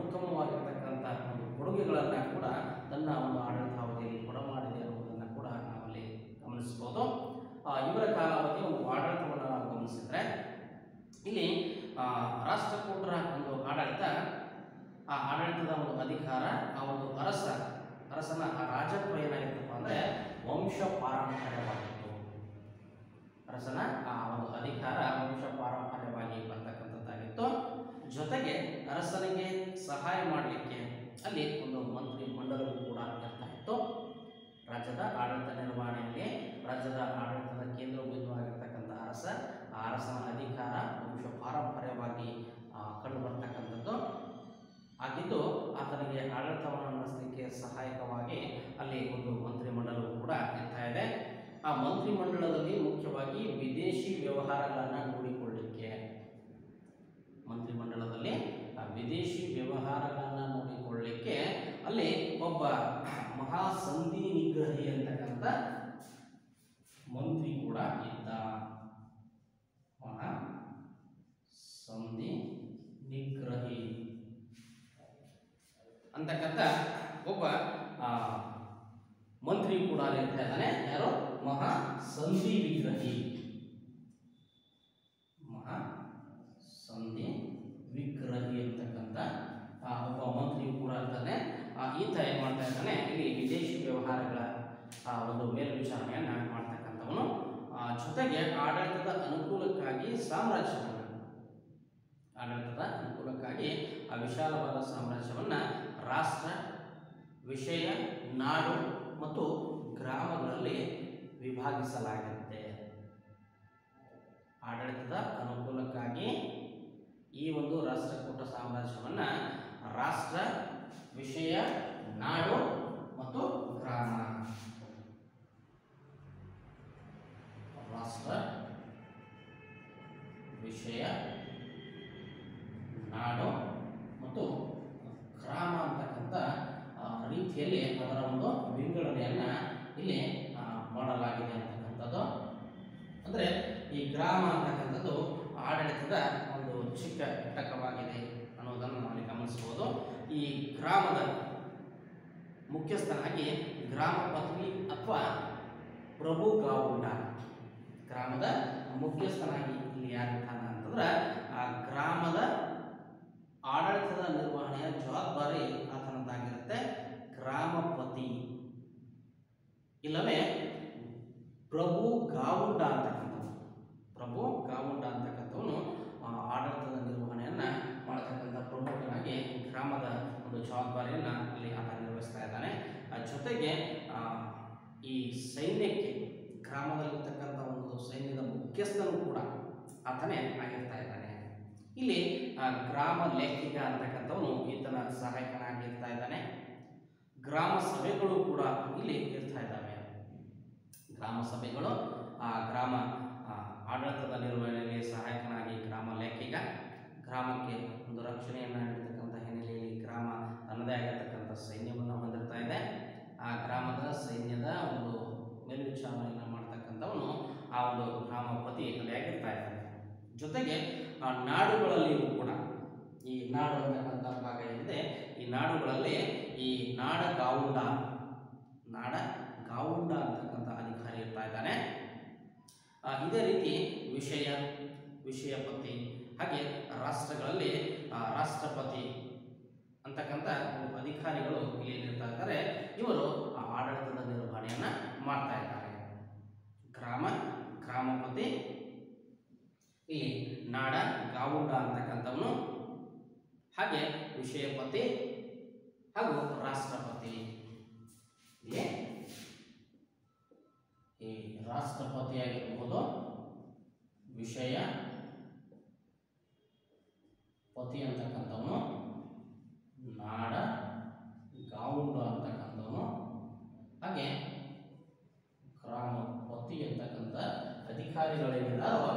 ಉತ್ತಮವಾಗಿರ್ತಕ್ಕಂಥ ಒಂದು ಕೊಡುಗೆಗಳನ್ನು ಕೂಡ ತನ್ನ ಒಂದು ಆಡಳಿತಾವಧಿಯಲ್ಲಿ ಕೊಡಮಾಡಿದೆ ಅನ್ನುವುದನ್ನು ಕೂಡ ನಾವಲ್ಲಿ ಗಮನಿಸ್ಬೋದು. ಇವರ ಕಾಲಾವಧಿ ಒಂದು ಆಡಳಿತವನ್ನು ನಾವು ಗಮನಿಸಿದ್ರೆ, ಇಲ್ಲಿ ರಾಷ್ಟ್ರಕೂಟರ ಒಂದು ಆಡಳಿತ, ಆ ಆಡಳಿತದ ಒಂದು ಅಧಿಕಾರ, ಆ ಒಂದು ಅರಸ, ಅರಸನ, ಆ ರಾಜತ್ವ ಏನಾಗಿತ್ತಪ್ಪ ಅಂದರೆ ವಂಶ ಪಾರಂಪರ್ಯವಾಗಿತ್ತು ಅರಸನ ಆ ಒಂದು ಅಧಿಕಾರ ವಂಶ ಪಾರಂಪರ್ಯವಾಗಿ ಬರ್ತಕ್ಕಂಥದ್ದಾಗಿತ್ತು. ಜೊತೆಗೆ ಅರಸನಿಗೆ ಸಹಾಯ ಮಾಡಲಿಕ್ಕೆ ಅಲ್ಲಿ ಒಂದು ಮಂತ್ರಿ ಮಂಡಲವು ಕೂಡ ಇರ್ತಾ ಇತ್ತು ರಾಜ್ಯದ ಆಡಳಿತ ನಿರ್ವಹಣೆಯಲ್ಲಿ ರಾಜ್ಯದ ಆಡಳಿತದ ಕೇಂದ್ರ ಬಿಂದುವಾಗಿರ್ತಕ್ಕಂಥ ಅರಸ ಆ ಅರಸನ ಅಧಿಕಾರ ವಂಶ ಪಾರಂಪರ್ಯವಾಗಿ ಆ, ಕಂಡು ಬರ್ತಕ್ಕಂಥದ್ದು ಆಗಿದ್ದು ಆತನಿಗೆ ಆಡಳಿತವನ್ನು ನಡೆಸಲಿಕ್ಕೆ ಸಹಾಯಕವಾಗಿ ಅಲ್ಲಿ ಒಂದು ಮಂತ್ರಿಮಂಡಲವು ಕೂಡ ಇರ್ತಾ ಇದೆ ಆ ಮಂತ್ರಿಮಂಡಲದಲ್ಲಿ ಮುಖ್ಯವಾಗಿ ವಿದೇಶಿ ವ್ಯವಹಾರಗಳನ್ನು ನೋಡಿಕೊಳ್ಳಿಕ್ಕೆ ಮಂತ್ರಿಮಂಡಲದಲ್ಲಿ ಆ ವಿದೇಶಿ ವ್ಯವಹಾರಗಳನ್ನು ನೋಡಿಕೊಳ್ಳಿಕ್ಕೆ ಅಲ್ಲಿ ಒಬ್ಬ ಮಹಾಸಂಧಿ ನಿಗ್ರಹಿ ಅಂತಕ್ಕಂಥ ಮಂತ್ರಿ ಕೂಡ ಇದ್ದ. ಮಹಾ ಸಂಧಿ ನಿಗ್ರಹಿ ಅಂತಕ್ಕಂಥ ಒಬ್ಬ ಆ, ಮಂತ್ರಿ ಕೂಡ ಇರ್ತಾ ಇದ್ದಾನೆ. ಯಾರು? ಮಹಾ ಸಂಧಿ ವಿಗ್ರಹಿ ಮಹಾ ಸಂಧಿ ವಿಗ್ರಹಿ ಅಂತಕ್ಕಂಥ ಆ, ಒಬ್ಬ ಮಂತ್ರಿಯು ಕೂಡ ಇರ್ತಾನೆ ಆ, ಈತ ಮಾಡ್ತಾ ಇಲ್ಲಿ ವಿದೇಶಿ ವ್ಯವಹಾರಗಳ ಒಂದು ಮೇಲ್ವಿಚಾರಣೆಯನ್ನು ಮಾಡ್ತಕ್ಕಂಥವನು. ಜೊತೆಗೆ ಆಡಳಿತದ ಅನುಕೂಲಕ್ಕಾಗಿ ಸಾಮ್ರಾಜ್ಯವನ್ನು, ಆಡಳಿತದ ಅನುಕೂಲಕ್ಕಾಗಿ ಆ ವಿಶಾಲವಾದ ಸಾಮ್ರಾಜ್ಯವನ್ನು ರಾಷ್ಟ್ರ, ವಿಷಯ, ನಾಡು ಮತ್ತು ಗ್ರಾಮಗಳಲ್ಲಿ ವಿಭಾಗಿಸಲಾಗುತ್ತೆ. ಆಡಳಿತದ ಅನುಕೂಲಕ್ಕಾಗಿ ಈ ಒಂದು ರಾಷ್ಟ್ರಕೂಟ ಸಾಮ್ರಾಜ್ಯವನ್ನು ರಾಷ್ಟ್ರ, ವಿಷಯ ನಾಡು ಮತ್ತು ಗ್ರಾಮ ರಾಷ್ಟ್ರ, ವಿಷಯ, ನಾಡು ಮತ್ತು ಗ್ರಾಮ ಅಂತಕ್ಕಂಥ ರೀತಿಯಲ್ಲಿ ಅದರ ಒಂದು ವಿಂಗಡಣೆಯನ್ನು ಇಲ್ಲಿ ಮಾಡಲಾಗಿದೆ ಅಂತಕ್ಕಂಥದ್ದು. ಅಂದರೆ ಈ ಗ್ರಾಮ ಅಂತಕ್ಕಂಥದ್ದು ಆಡಳಿತದ ಒಂದು ಚಿಕ್ಕ ಘಟಕವಾಗಿದೆ ಅನ್ನೋದನ್ನು ನಾವು ಗಮನಿಸಬಹುದು. ಈ ಗ್ರಾಮದ ಮುಖ್ಯಸ್ಥನಾಗಿ ಗ್ರಾಮ ಪತ್ನಿ ಅಥವಾ ಪ್ರಭು ಗಾವುಂಡ. ಗ್ರಾಮದ ಮುಖ್ಯಸ್ಥನಾಗಿ ಇಲ್ಲಿ ಯಾರಿರ್ತಾನ ಅಂತಂದ್ರೆ ಆ ಗ್ರಾಮದ ಆಡಳಿತದ ನಿರ್ವಹಣೆಯ ಜವಾಬ್ದಾರಿ ಆತನದ್ದಾಗಿರುತ್ತೆ ಗ್ರಾಮಪತಿ ಇಲ್ಲವೇ ಪ್ರಭು ಗಾವುಂಡ ಅಂತಕ್ಕಂಥವನು. ಪ್ರಭು ಗಾವುಂಡ ಅಂತಕ್ಕಂಥವನು ಆಡಳಿತ ನಿರ್ವಹಣೆಯನ್ನ ಮಾಡತಕ್ಕಂಥ ಪ್ರಮುಖನಾಗಿ ಗ್ರಾಮದ ಒಂದು ಜವಾಬ್ದಾರಿಯನ್ನ ಅಲ್ಲಿ ಆತ ನಿರ್ವಹಿಸ್ತಾ ಇದ್ದಾನೆ ಆ ಜೊತೆಗೆ ಈ ಸೈನ್ಯಕ್ಕೆ, ಗ್ರಾಮದಲ್ಲಿರ್ತಕ್ಕಂಥ ಒಂದು ಸೈನ್ಯದ ಮುಖ್ಯಸ್ಥನು ಕೂಡ ಆತನೇ ಆಗಿರ್ತಾ ಇದ್ದಾನೆ. ಇಲ್ಲಿ ಗ್ರಾಮ ಲೇಖಿಕ ಅಂತಕ್ಕಂಥವನು ಈತನ ಸಹಾಯಕನಾಗಿರ್ತಾ ಇದ್ದಾನೆ. ಗ್ರಾಮ ಸಭೆಗಳು ಕೂಡ ಇಲ್ಲಿ ಇರ್ತಾ ಇದ್ದಾವೆ. ಗ್ರಾಮ ಸಭೆಗಳು, ಆ, ಗ್ರಾಮ ಆಡಳಿತದ ನಿರ್ವಹಣೆಗೆ ಸಹಾಯಕನಾಗಿ ಗ್ರಾಮ ಲೇಖಿಕ ಗ್ರಾಮಕ್ಕೆ ಒಂದು ರಕ್ಷಣೆಯನ್ನು ನೀಡತಕ್ಕಂಥ ಹಿನ್ನೆಲೆಯಲ್ಲಿ ಗ್ರಾಮ ತನ್ನದೇ ಆಗಿರ್ತಕ್ಕಂಥ ಸೈನ್ಯವನ್ನು ಹೊಂದಿರ್ತಾ ಇದೆ. ಆ ಗ್ರಾಮದ ಸೈನ್ಯದ ಒಂದು ಮೇಲ್ವಿಚಾರಣೆಯನ್ನು ಮಾಡ್ತಕ್ಕಂಥವನು ಆ ಒಂದು ಗ್ರಾಮಪತಿ ಅಲ್ಲಿ ಇದ್ದಾನೆ. ಜೊತೆಗೆ, ಆ ನಾಡುಗಳಲ್ಲಿಯೂ ಕೂಡ ಈ ನಾಡು ಅಂತಕ್ಕಂಥ ಭಾಗ ಏನಿದೆ, ಈ ನಾಡುಗಳಲ್ಲಿ ಈ ನಾಡ ಗಾವುಂಡ ನಾಡ ಗಾವುಂಡ ಅಂತಕ್ಕಂಥ ಅಧಿಕಾರಿ ಇರ್ತಾ ಇದ್ದಾನೆ. ಇದೇ ರೀತಿ ವಿಷಯ ವಿಷಯ ಪತಿ ಹಾಗೆ ರಾಷ್ಟ್ರಗಳಲ್ಲಿ ರಾಷ್ಟ್ರಪತಿ ಅಂತಕ್ಕಂಥ ಅಧಿಕಾರಿಗಳು ಇಲ್ಲಿ ಇರ್ತಾ ಇದ್ದಾರೆ. ಇವರು ಆ ಆಡಳಿತದ ನಿರ್ವಹಣೆಯನ್ನು ಮಾಡ್ತಾ ಇದ್ದಾರೆ. ಗ್ರಾಮ, ಗ್ರಾಮಪತಿ, ಈ ನಾಡ, ಗಾವುಂಡ ಅಂತಕ್ಕಂಥವನು, ಹಾಗೆ ವಿಷಯಪತಿ ಹಾಗೂ ರಾಷ್ಟ್ರಪತಿ. ಈ ಆಗಿರ್ಬೋದು, ವಿಷಯ, ಪತಿ ಅಂತಕ್ಕಂಥವನು ನಾಡ ಗಾವುಂಡು ಅಂತಕ್ಕಂಥವನು. ಹಾಗೆ ಗ್ರಾಮಪತಿ ಅಂತಕ್ಕಂಥ ಅಧಿಕಾರಿಗಳೇನಿದ್ದಾರೋ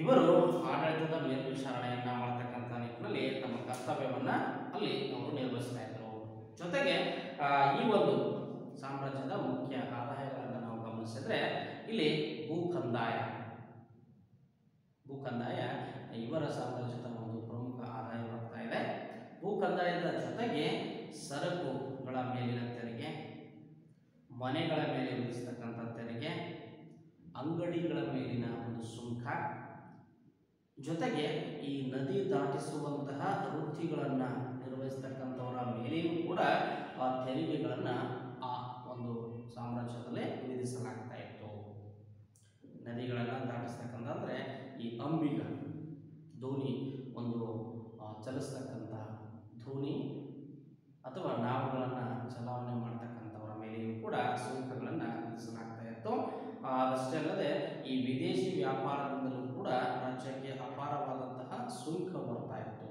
ಇವರು ಆಡಳಿತದ ಮೇಲ್ವಿಚಾರಣೆಯನ್ನ ಮಾಡ್ತಕ್ಕಂಥ ನಿಟ್ಟಿನಲ್ಲಿ ತಮ್ಮ ಕರ್ತವ್ಯವನ್ನ ಅಲ್ಲಿ ಅವರು ನಿರ್ವಹಿಸ್ತಾ ಇದ್ರು. ಜೊತೆಗೆ ಈ ಒಂದು ಸಾಮ್ರಾಜ್ಯದ ಮುಖ್ಯ ಆದಾಯಗಳನ್ನು ನಾವು ಗಮನಿಸಿದ್ರೆ ಇಲ್ಲಿ ಭೂ ಕಂದಾಯ ಭೂ ಕಂದಾಯ ಇವರ ಸಾಮ್ರಾಜ್ಯದ ಭೂ ಕಂದಾಯದ ಜೊತೆಗೆ ಸರಕುಗಳ ಮೇಲಿನ ತೆರಿಗೆ, ಮನೆಗಳ ಮೇಲೆ ವಿಧಿಸ್ತಕ್ಕಂಥ ತೆರಿಗೆ, ಅಂಗಡಿಗಳ ಮೇಲಿನ ಒಂದು ಸುಂಕ. ಜೊತೆಗೆ ಈ ನದಿ ದಾಟಿಸುವಂತಹ ವೃತ್ತಿಗಳನ್ನು ನಿರ್ವಹಿಸ್ತಕ್ಕಂಥವರ ಮೇಲೆಯೂ ಕೂಡ ಆ ತೆರಿಗೆಗಳನ್ನು ಆ ಒಂದು ಸಾಮ್ರಾಜ್ಯದಲ್ಲೇ ವಿಧಿಸಲಾಗ್ತಾ ಇತ್ತು. ನದಿಗಳನ್ನು ದಾಟಿಸ್ತಕ್ಕಂಥ ಅಂದರೆ ಈ ಅಂಬಿಗ, ದೋಣಿ ಒಂದು ಚಲಿಸ್ತಕ್ಕಂಥ ದೋಣಿ ಅಥವಾ ನಾವುಗಳನ್ನು ಚಲಾವಣೆ ಮಾಡ್ತಕ್ಕಂಥವರ ಮೇಲೆಯೂ ಕೂಡ ಸುಂಕಗಳನ್ನು ವಿಧಿಸಲಾಗ್ತಾ ಇತ್ತು. ಅದಷ್ಟೇ ಅಲ್ಲದೆ ಈ ವಿದೇಶಿ ವ್ಯಾಪಾರದಿಂದಲೂ ಕೂಡ ರಾಜ್ಯಕ್ಕೆ ಅಪಾರವಾದಂತಹ ಸುಂಕ ಬರ್ತಾ ಇತ್ತು.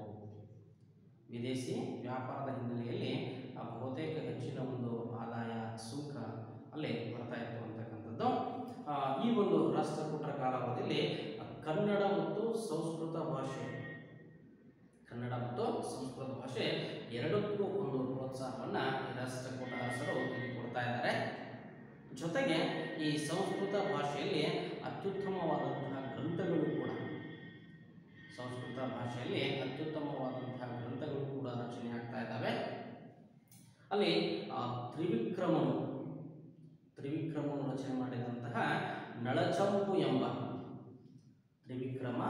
ವಿದೇಶಿ ವ್ಯಾಪಾರದ ಹಿನ್ನೆಲೆಯಲ್ಲಿ ಬಹುತೇಕ ಹೆಚ್ಚಿನ ಒಂದು ಆದಾಯ ಸುಂಕ ಅಲ್ಲಿ ಬರ್ತಾ ಇತ್ತು ಅಂತಕ್ಕಂಥದ್ದು. ಈ ಒಂದು ರಾಷ್ಟ್ರಕೂಟರ ಕಾಲಾವಧಿಯಲ್ಲಿ ಕನ್ನಡ ಮತ್ತು ಸಂಸ್ಕೃತ ಸಂಸ್ಕೃತ ಭಾಷೆ ಎರಡಕ್ಕೂ ಒಂದು ಪ್ರೋತ್ಸಾಹವನ್ನು ರಾಷ್ಟ್ರಕೂಟ ಅರಸರು ಇಲ್ಲಿ ಕೊಡ್ತಾ ಇದ್ದಾರೆ. ಜೊತೆಗೆ ಈ ಸಂಸ್ಕೃತ ಭಾಷೆಯಲ್ಲಿ ಅತ್ಯುತ್ತಮವಾದಂತಹ ಗ್ರಂಥಗಳು ಕೂಡ. ಸಂಸ್ಕೃತ ಭಾಷೆಯಲ್ಲಿ ಅತ್ಯುತ್ತಮವಾದಂತಹ ಗ್ರಂಥಗಳು ಕೂಡ ರಚನೆ ಆಗ್ತಾ ಇದ್ದಾವೆ. ಅಲ್ಲಿ ತ್ರಿವಿಕ್ರಮನು ತ್ರಿವಿಕ್ರಮನು ರಚನೆ ಮಾಡಿದಂತಹ ನಳಚಂಪು ಎಂಬ, ತ್ರಿವಿಕ್ರಮ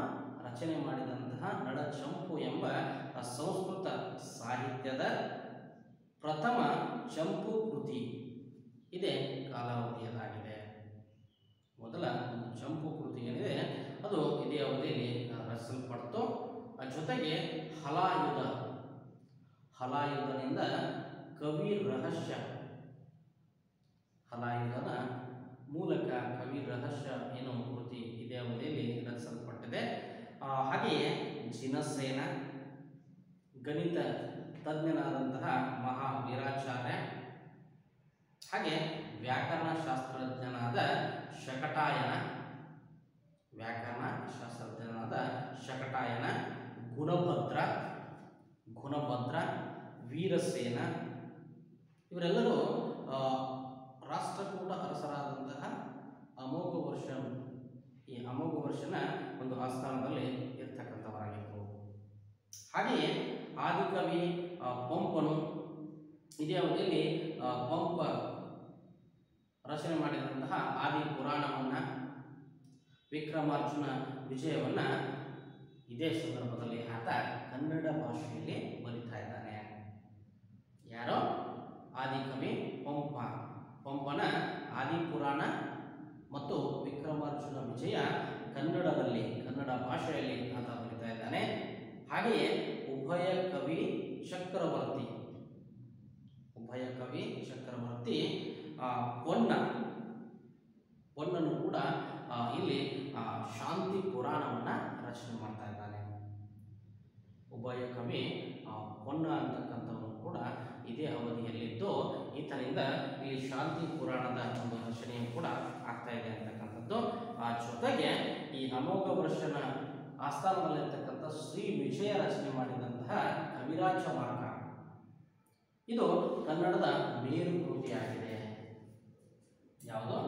ರಚನೆ ಮಾಡಿದಂತಹ ನಳಚಂಪು ಎಂಬ ಸಂಸ್ಕೃತ ಸಾಹಿತ್ಯದ ಪ್ರಥಮ ಚಂಪು ಕೃತಿ. ಇದೇ ಕಾಲಾವಧಿಯದಾಗಿದೆ. ಮೊದಲ ಚಂಪು ಕೃತಿ ಏನಿದೆ, ಅದು ಇದೇ ಅವಧಿಯಲ್ಲಿ ರಚಿಸಲ್ಪಡ್ತು. ಜೊತೆಗೆ ಹಲಾಯುಧ. ಹಲಾಯುಧನಿಂದ ಕವಿ ರಹಸ್ಯ. ಹಲಾಯುಧನ ಮೂಲಕ ಕವಿ ರಹಸ್ಯ ಏನು ಕೃತಿ ಇದೇ ಅವಧಿಯಲ್ಲಿ ರಚಿಸಲ್ಪಟ್ಟಿದೆ. ಹಾಗೆಯೇ ಜಿನಸೇನ ಗಣಿತ ತಜ್ಞನಾದಂತಹ ಮಹಾ ವೀರಾಚಾರ್ಯ ಹಾಗೆ ವ್ಯಾಕರಣ ಶಾಸ್ತ್ರಜ್ಞನಾದ ಶಕಟಾಯನ ವ್ಯಾಕರಣ ಶಾಸ್ತ್ರಜ್ಞನಾದ ಶಕಟಾಯನ ಗುಣಭದ್ರ ಗುಣಭದ್ರ, ವೀರಸೇನ, ಇವರೆಲ್ಲರೂ ಆ, ರಾಷ್ಟ್ರಕೂಟ ಅರಸರಾದಂತಹ ಅಮೋಘ ವರ್ಷ ಈ ಅಮೋಘ ವರ್ಷನ ಒಂದು ಆಸ್ಥಾನದಲ್ಲಿ ಇರ್ತಕ್ಕಂಥವರಾಗಿದ್ದರು ಹಾಗೆಯೇ ಆದಿಕವಿ ಆ, ಪಂಪನು ಇದೇ ಅವಧಿಯಲ್ಲಿ ಪಂಪ ರಚನೆ ಮಾಡಿದಂತಹ ಆದಿ ಪುರಾಣವನ್ನು ವಿಕ್ರಮಾರ್ಜುನ ವಿಜಯವನ್ನು ಇದೇ ಸಂದರ್ಭದಲ್ಲಿ ಆತ ಕನ್ನಡ ಭಾಷೆಯಲ್ಲಿ ಬರಿತಾ ಇದ್ದಾನೆ. ಯಾರೋ? ಆದಿಕವಿ ಪಂಪ. ಪಂಪನ ಆದಿ ಪುರಾಣ ಮತ್ತು ವಿಕ್ರಮಾರ್ಜುನ ವಿಜಯ ಕನ್ನಡದಲ್ಲಿ, ಕನ್ನಡ ಭಾಷೆಯಲ್ಲಿ ಆತ ಬರಿತಾ ಇದ್ದಾನೆ. ಹಾಗೆಯೇ ಉಭಯ ಕವಿ ಚಕ್ರವರ್ತಿ ಉಭಯ ಕವಿ ಚಕ್ರವರ್ತಿ ಆ, ಪೊನ್ನ ಪೊನ್ನನು ಕೂಡ ಇಲ್ಲಿ ಆ, ಶಾಂತಿ ಪುರಾಣವನ್ನು ರಚನೆ ಮಾಡ್ತಾ ಇದ್ದಾನೆ. ಉಭಯ ಕವಿ ಆ, ಪೊನ್ನ ಅಂತಕ್ಕಂಥವನು ಕೂಡ ಇದೇ ಅವಧಿಯಲ್ಲಿದ್ದು ಈತನಿಂದ ಇಲ್ಲಿ ಶಾಂತಿ ಪುರಾಣದ ಒಂದು ರಚನೆಯು ಕೂಡ ಆಗ್ತಾ ಇದೆ ಅಂತಕ್ಕಂಥದ್ದು. ಆ ಜೊತೆಗೆ ಈ ಅಮೋಘ ವರ್ಷನ ಆಸ್ಥಾನದಲ್ಲಿರ್ತಕ್ಕಂಥ ಶ್ರೀ ವಿಜಯ ರಚನೆ ಮಾಡಿದಂತಹ ಕವಿರಾಜ ಮಾರ್ಗ ಇದು ಕನ್ನಡದ ಮೇರು ಕೃತಿಯಾಗಿದೆ. ಯಾವುದು?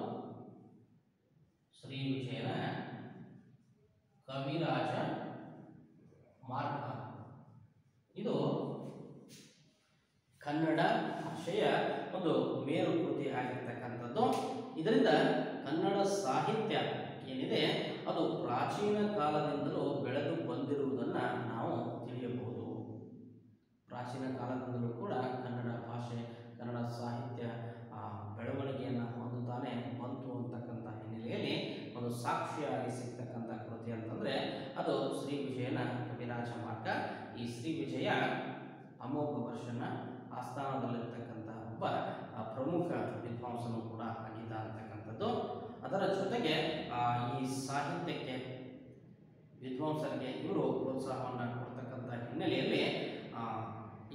ಶ್ರೀ ವಿಜಯನ ಕವಿರಾಜ ಮಾರ್ಗ. ಇದು ಕನ್ನಡ ಭಾಷೆಯ ಒಂದು ಮೇರು ಕೃತಿ ಆಗಿರ್ತಕ್ಕಂಥದ್ದು. ಇದರಿಂದ ಕನ್ನಡ ಸಾಹಿತ್ಯ ಏನಿದೆ, ಅದು ಪ್ರಾಚೀನ ಕಾಲದಿಂದಲೂ ಬೆಳೆದು ಬಂದಿರುವುದನ್ನು ನಾವು ತಿಳಿಯಬಹುದು ಪ್ರಾಚೀನ ಕಾಲದಿಂದಲೂ ಕೂಡ ಕನ್ನಡ ಭಾಷೆ ಕನ್ನಡ ಸಾಹಿತ್ಯ ಆ, ಬೆಳವಣಿಗೆಯನ್ನು ಹೊಂದುತ್ತಾನೆ ಬಂತು ಅಂತಕ್ಕಂಥ ಹಿನ್ನೆಲೆಯಲ್ಲಿ ಒಂದು ಸಾಕ್ಷಿಯಾಗಿ ಸಿಗ್ತಕ್ಕಂಥ ಕೃತಿ ಅಂತಂದರೆ ಅದು ಶ್ರೀ ವಿಜಯನ ಕವಿರಾಜ ಮಾರ್ಗ ಈ ಶ್ರೀ ವಿಜಯ ಅಮೋಘ ವರ್ಷನ ಆಸ್ಥಾನದಲ್ಲಿರ್ತಕ್ಕಂಥ ಒಬ್ಬ ಪ್ರಮುಖ ವಿದ್ವಾಂಸನು ಕೂಡ ಆಗಿದ್ದ ಅಂತಕ್ಕಂಥದ್ದು. ಅದರ ಜೊತೆಗೆ ಈ ಸಾಹಿತ್ಯಕ್ಕೆ ವಿದ್ವಾಂಸರಿಗೆ ಇವರು ಪ್ರೋತ್ಸಾಹವನ್ನು ಕೊಡ್ತಕ್ಕಂಥ ಹಿನ್ನೆಲೆಯಲ್ಲಿ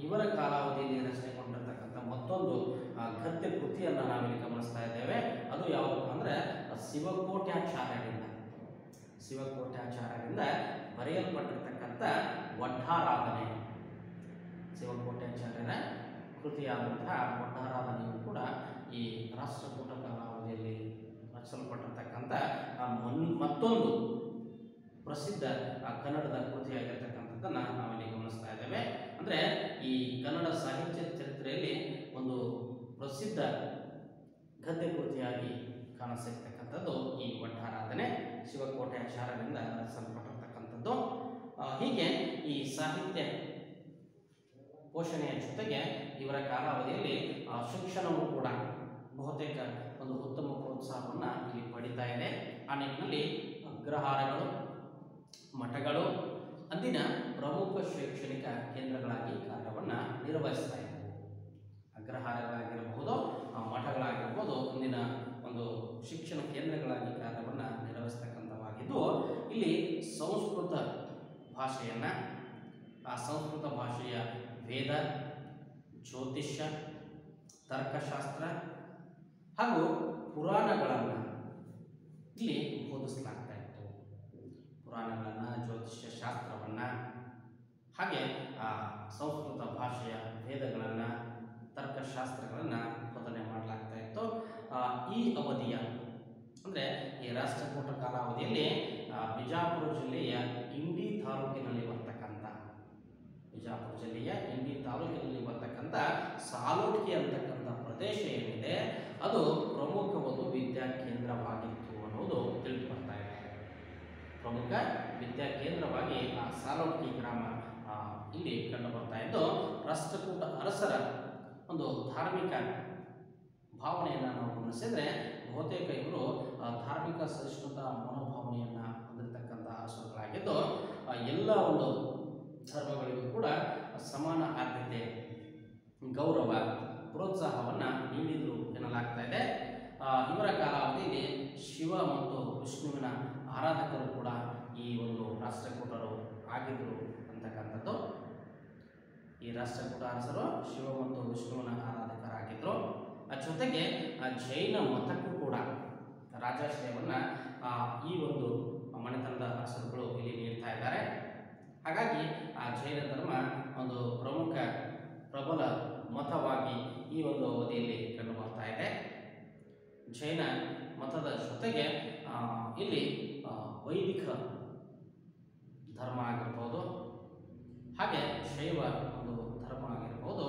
ಇವರ ಕಾಲಾವಧಿಯಲ್ಲಿ ರಚನೆಗೊಂಡಿರ್ತಕ್ಕಂಥ ಮತ್ತೊಂದು ಗದ್ಯ ಕೃತಿಯನ್ನು ನಾವಿಲ್ಲಿ ಗಮನಿಸ್ತಾ ಇದ್ದೇವೆ. ಅದು ಯಾವುದಪ್ಪ ಅಂದರೆ, ಶಿವಕೋಟ್ಯಾಚಾರ್ಯರಿಂದ. ಶಿವಕೋಟ್ಯಾಚಾರ್ಯರಿಂದ ಬರೆಯಲ್ಪಟ್ಟಿರ್ತಕ್ಕಂಥ ವಡ್ಡಾರಾಧನೆ ಶಿವಕೋಟ್ಯಾಚಾರ್ಯರ ಕೃತಿಯಾದಂತಹ ಭಟ್ಟಾರಾಧನೆಯು ಕೂಡ ಈ ರಾಷ್ಟ್ರಕೂಟ ಕಾಲಾವಧಿಯಲ್ಲಿ ರಚಿಸಲ್ಪಟ್ಟಿರ್ತಕ್ಕಂಥ ಮತ್ತೊಂದು ಪ್ರಸಿದ್ಧ ಆ ಕನ್ನಡದ ಕೃತಿಯಾಗಿರ್ತಕ್ಕಂಥದ್ದನ್ನು ನಾವಿಲ್ಲಿ ಗಮನಿಸ್ತಾ ಇದ್ದೇವೆ. ಅಂದರೆ ಈ ಕನ್ನಡ ಸಾಹಿತ್ಯ ಚರಿತ್ರೆಯಲ್ಲಿ ಒಂದು ಪ್ರಸಿದ್ಧ ಗದ್ಯ ಕೃತಿಯಾಗಿ ಕಾಣಿಸಿರ್ತಕ್ಕಂಥದ್ದು ಈ ವಡ್ಡಾರಾಧನೆ ಶಿವಕೋಟೆಯಾಚಾರ್ಯರಿಂದ ರಚಿಸಲ್ಪಟ್ಟಿರ್ತಕ್ಕಂಥದ್ದು. ಆ, ಹೀಗೆ ಈ ಸಾಹಿತ್ಯ ಪೋಷಣೆಯ ಜೊತೆಗೆ ಇವರ ಕಾಲಾವಧಿಯಲ್ಲಿ ಶಿಕ್ಷಣವು ಕೂಡ ಬಹುತೇಕ ಒಂದು ಉತ್ತಮ ಪ್ರೋತ್ಸಾಹವನ್ನು ಇಲ್ಲಿ ಪಡಿತಾ ಇದೆ. ಆ ನಿಟ್ಟಿನಲ್ಲಿ ಅಗ್ರಹಾರಗಳು, ಮಠಗಳು, ಅಂದಿನ ಪ್ರಮುಖ ಶೈಕ್ಷಣಿಕ ಕೇಂದ್ರಗಳಾಗಿ ಕಾರ್ಯವನ್ನು ನಿರ್ವಹಿಸ್ತಾ ಇದ್ದವು ಅಗ್ರಹಾರಗಳಾಗಿರಬಹುದು ಮಠಗಳಾಗಿರ್ಬೋದು, ಅಂದಿನ ಒಂದು ಶಿಕ್ಷಣ ಕೇಂದ್ರಗಳಾಗಿ ಕಾರ್ಯವನ್ನು ನಿರ್ವಹಿಸ್ತಕ್ಕಂಥವಾಗಿದ್ದು, ಇಲ್ಲಿ ಸಂಸ್ಕೃತ ಭಾಷೆಯನ್ನು, ಆ ಸಂಸ್ಕೃತ ಭಾಷೆಯ ವೇದ, ಜ್ಯೋತಿಷ್ಯ, ತರ್ಕಶಾಸ್ತ್ರ ಹಾಗೂ ಪುರಾಣಗಳನ್ನು ಇಲ್ಲಿ ಬೋಧಿಸಲಾಗ್ತಾ ಇತ್ತು. ಪುರಾಣಗಳನ್ನು, ಜ್ಯೋತಿಷ್ಯ ಶಾಸ್ತ್ರವನ್ನು ಹಾಗೆ ಆ ಸಂಸ್ಕೃತ ಭಾಷೆಯ ವೇದಗಳನ್ನು, ತರ್ಕಶಾಸ್ತ್ರಗಳನ್ನು ಬೋಧನೆ ಮಾಡಲಾಗ್ತಾ ಇತ್ತು. ಈ ಅವಧಿಯ ಅಂದರೆ ಈ ರಾಷ್ಟ್ರಕೂಟ ಕಾಲಾವಧಿಯಲ್ಲಿ ಬಿಜಾಪುರ ಜಿಲ್ಲೆಯ ಇಂಡಿ ಬರ್ತಕ್ಕಂಥ ಬಿಜಾಪುರ ಜಿಲ್ಲೆಯ ಇಂಡಿ ತಾಲೂಕಿನಲ್ಲಿ ಬರ್ತಕ್ಕಂಥ ಸಾಲೋಟ್ಕಿ ಅಂತಕ್ಕಂಥ ಪ್ರದೇಶ ಏನಿದೆ, ಅದು ಪ್ರಮುಖ ಒಂದು ವಿದ್ಯಾ ಕೇಂದ್ರವಾಗಿತ್ತು ಅನ್ನೋದು ತಿಳಿದು ಬರ್ತಾ ಇದೆ. ಪ್ರಮುಖ ವಿದ್ಯಾ ಕೇಂದ್ರವಾಗಿ ಆ ಸಾಲೋಟ್ಕಿ ಗ್ರಾಮ ಇಲ್ಲಿ ಕಂಡು ಬರ್ತಾ ಇದ್ದು, ರಾಷ್ಟ್ರಕೂಟ ಅರಸರ ಒಂದು ಧಾರ್ಮಿಕ ಭಾವನೆಯನ್ನು ನಾವು ಗಮನಿಸಿದರೆ, ಬಹುತೇಕ ಇವರು ಧಾರ್ಮಿಕ ಸಹಿಷ್ಣುತಾ ಮನೋಭಾವನೆಯನ್ನು ಹೊಂದಿರತಕ್ಕಂಥ ಅರಸರುಗಳಾಗಿದ್ದು ಎಲ್ಲ ಒಂದು ಧರ್ಮಗಳಿಗೂ ಕೂಡ ಸಮಾನ ಆದ್ಯತೆ, ಗೌರವ, ಪ್ರೋತ್ಸಾಹವನ್ನು ನೀಡಿದರು ಎನ್ನಲಾಗ್ತಾ ಇದೆ. ಇವರ ಕಾಲಾವಧಿಯಲ್ಲಿ ಶಿವ ಮತ್ತು ವಿಷ್ಣುವಿನ ಆರಾಧಕರು ಕೂಡ ಈ ಒಂದು ರಾಷ್ಟ್ರಕೂಟರು ಆಗಿದ್ದರು ಅಂತಕ್ಕಂಥದ್ದು. ಈ ರಾಷ್ಟ್ರಕೂಟ ಅರಸರು ಶಿವ ಮತ್ತು ವಿಷ್ಣುವಿನ ಆರಾಧಕರಾಗಿದ್ದರು ಜೊತೆಗೆ ಜೈನ ಮತಕ್ಕೂ ಕೂಡ ರಾಜಾಶ್ರಯವನ್ನು ಈ ಒಂದು ಮನೆತನದ ಅರಸರುಗಳು ಇಲ್ಲಿ ನೀಡ್ತಾ ಇದ್ದಾರೆ. ಹಾಗಾಗಿ ಆ ಜೈನ ಧರ್ಮ ಒಂದು ಪ್ರಮುಖ ಪ್ರಬಲ ಮತವಾಗಿ ಈ ಒಂದು ಅವಧಿಯಲ್ಲಿ ಕಂಡು ಬರ್ತಾ ಇದೆ. ಜೈನ ಮತದ ಜೊತೆಗೆ ಇಲ್ಲಿ ವೈದಿಕ ಧರ್ಮ ಆಗಿರ್ಬೋದು, ಹಾಗೆ ಶೈವ ಒಂದು ಧರ್ಮ ಆಗಿರ್ಬೋದು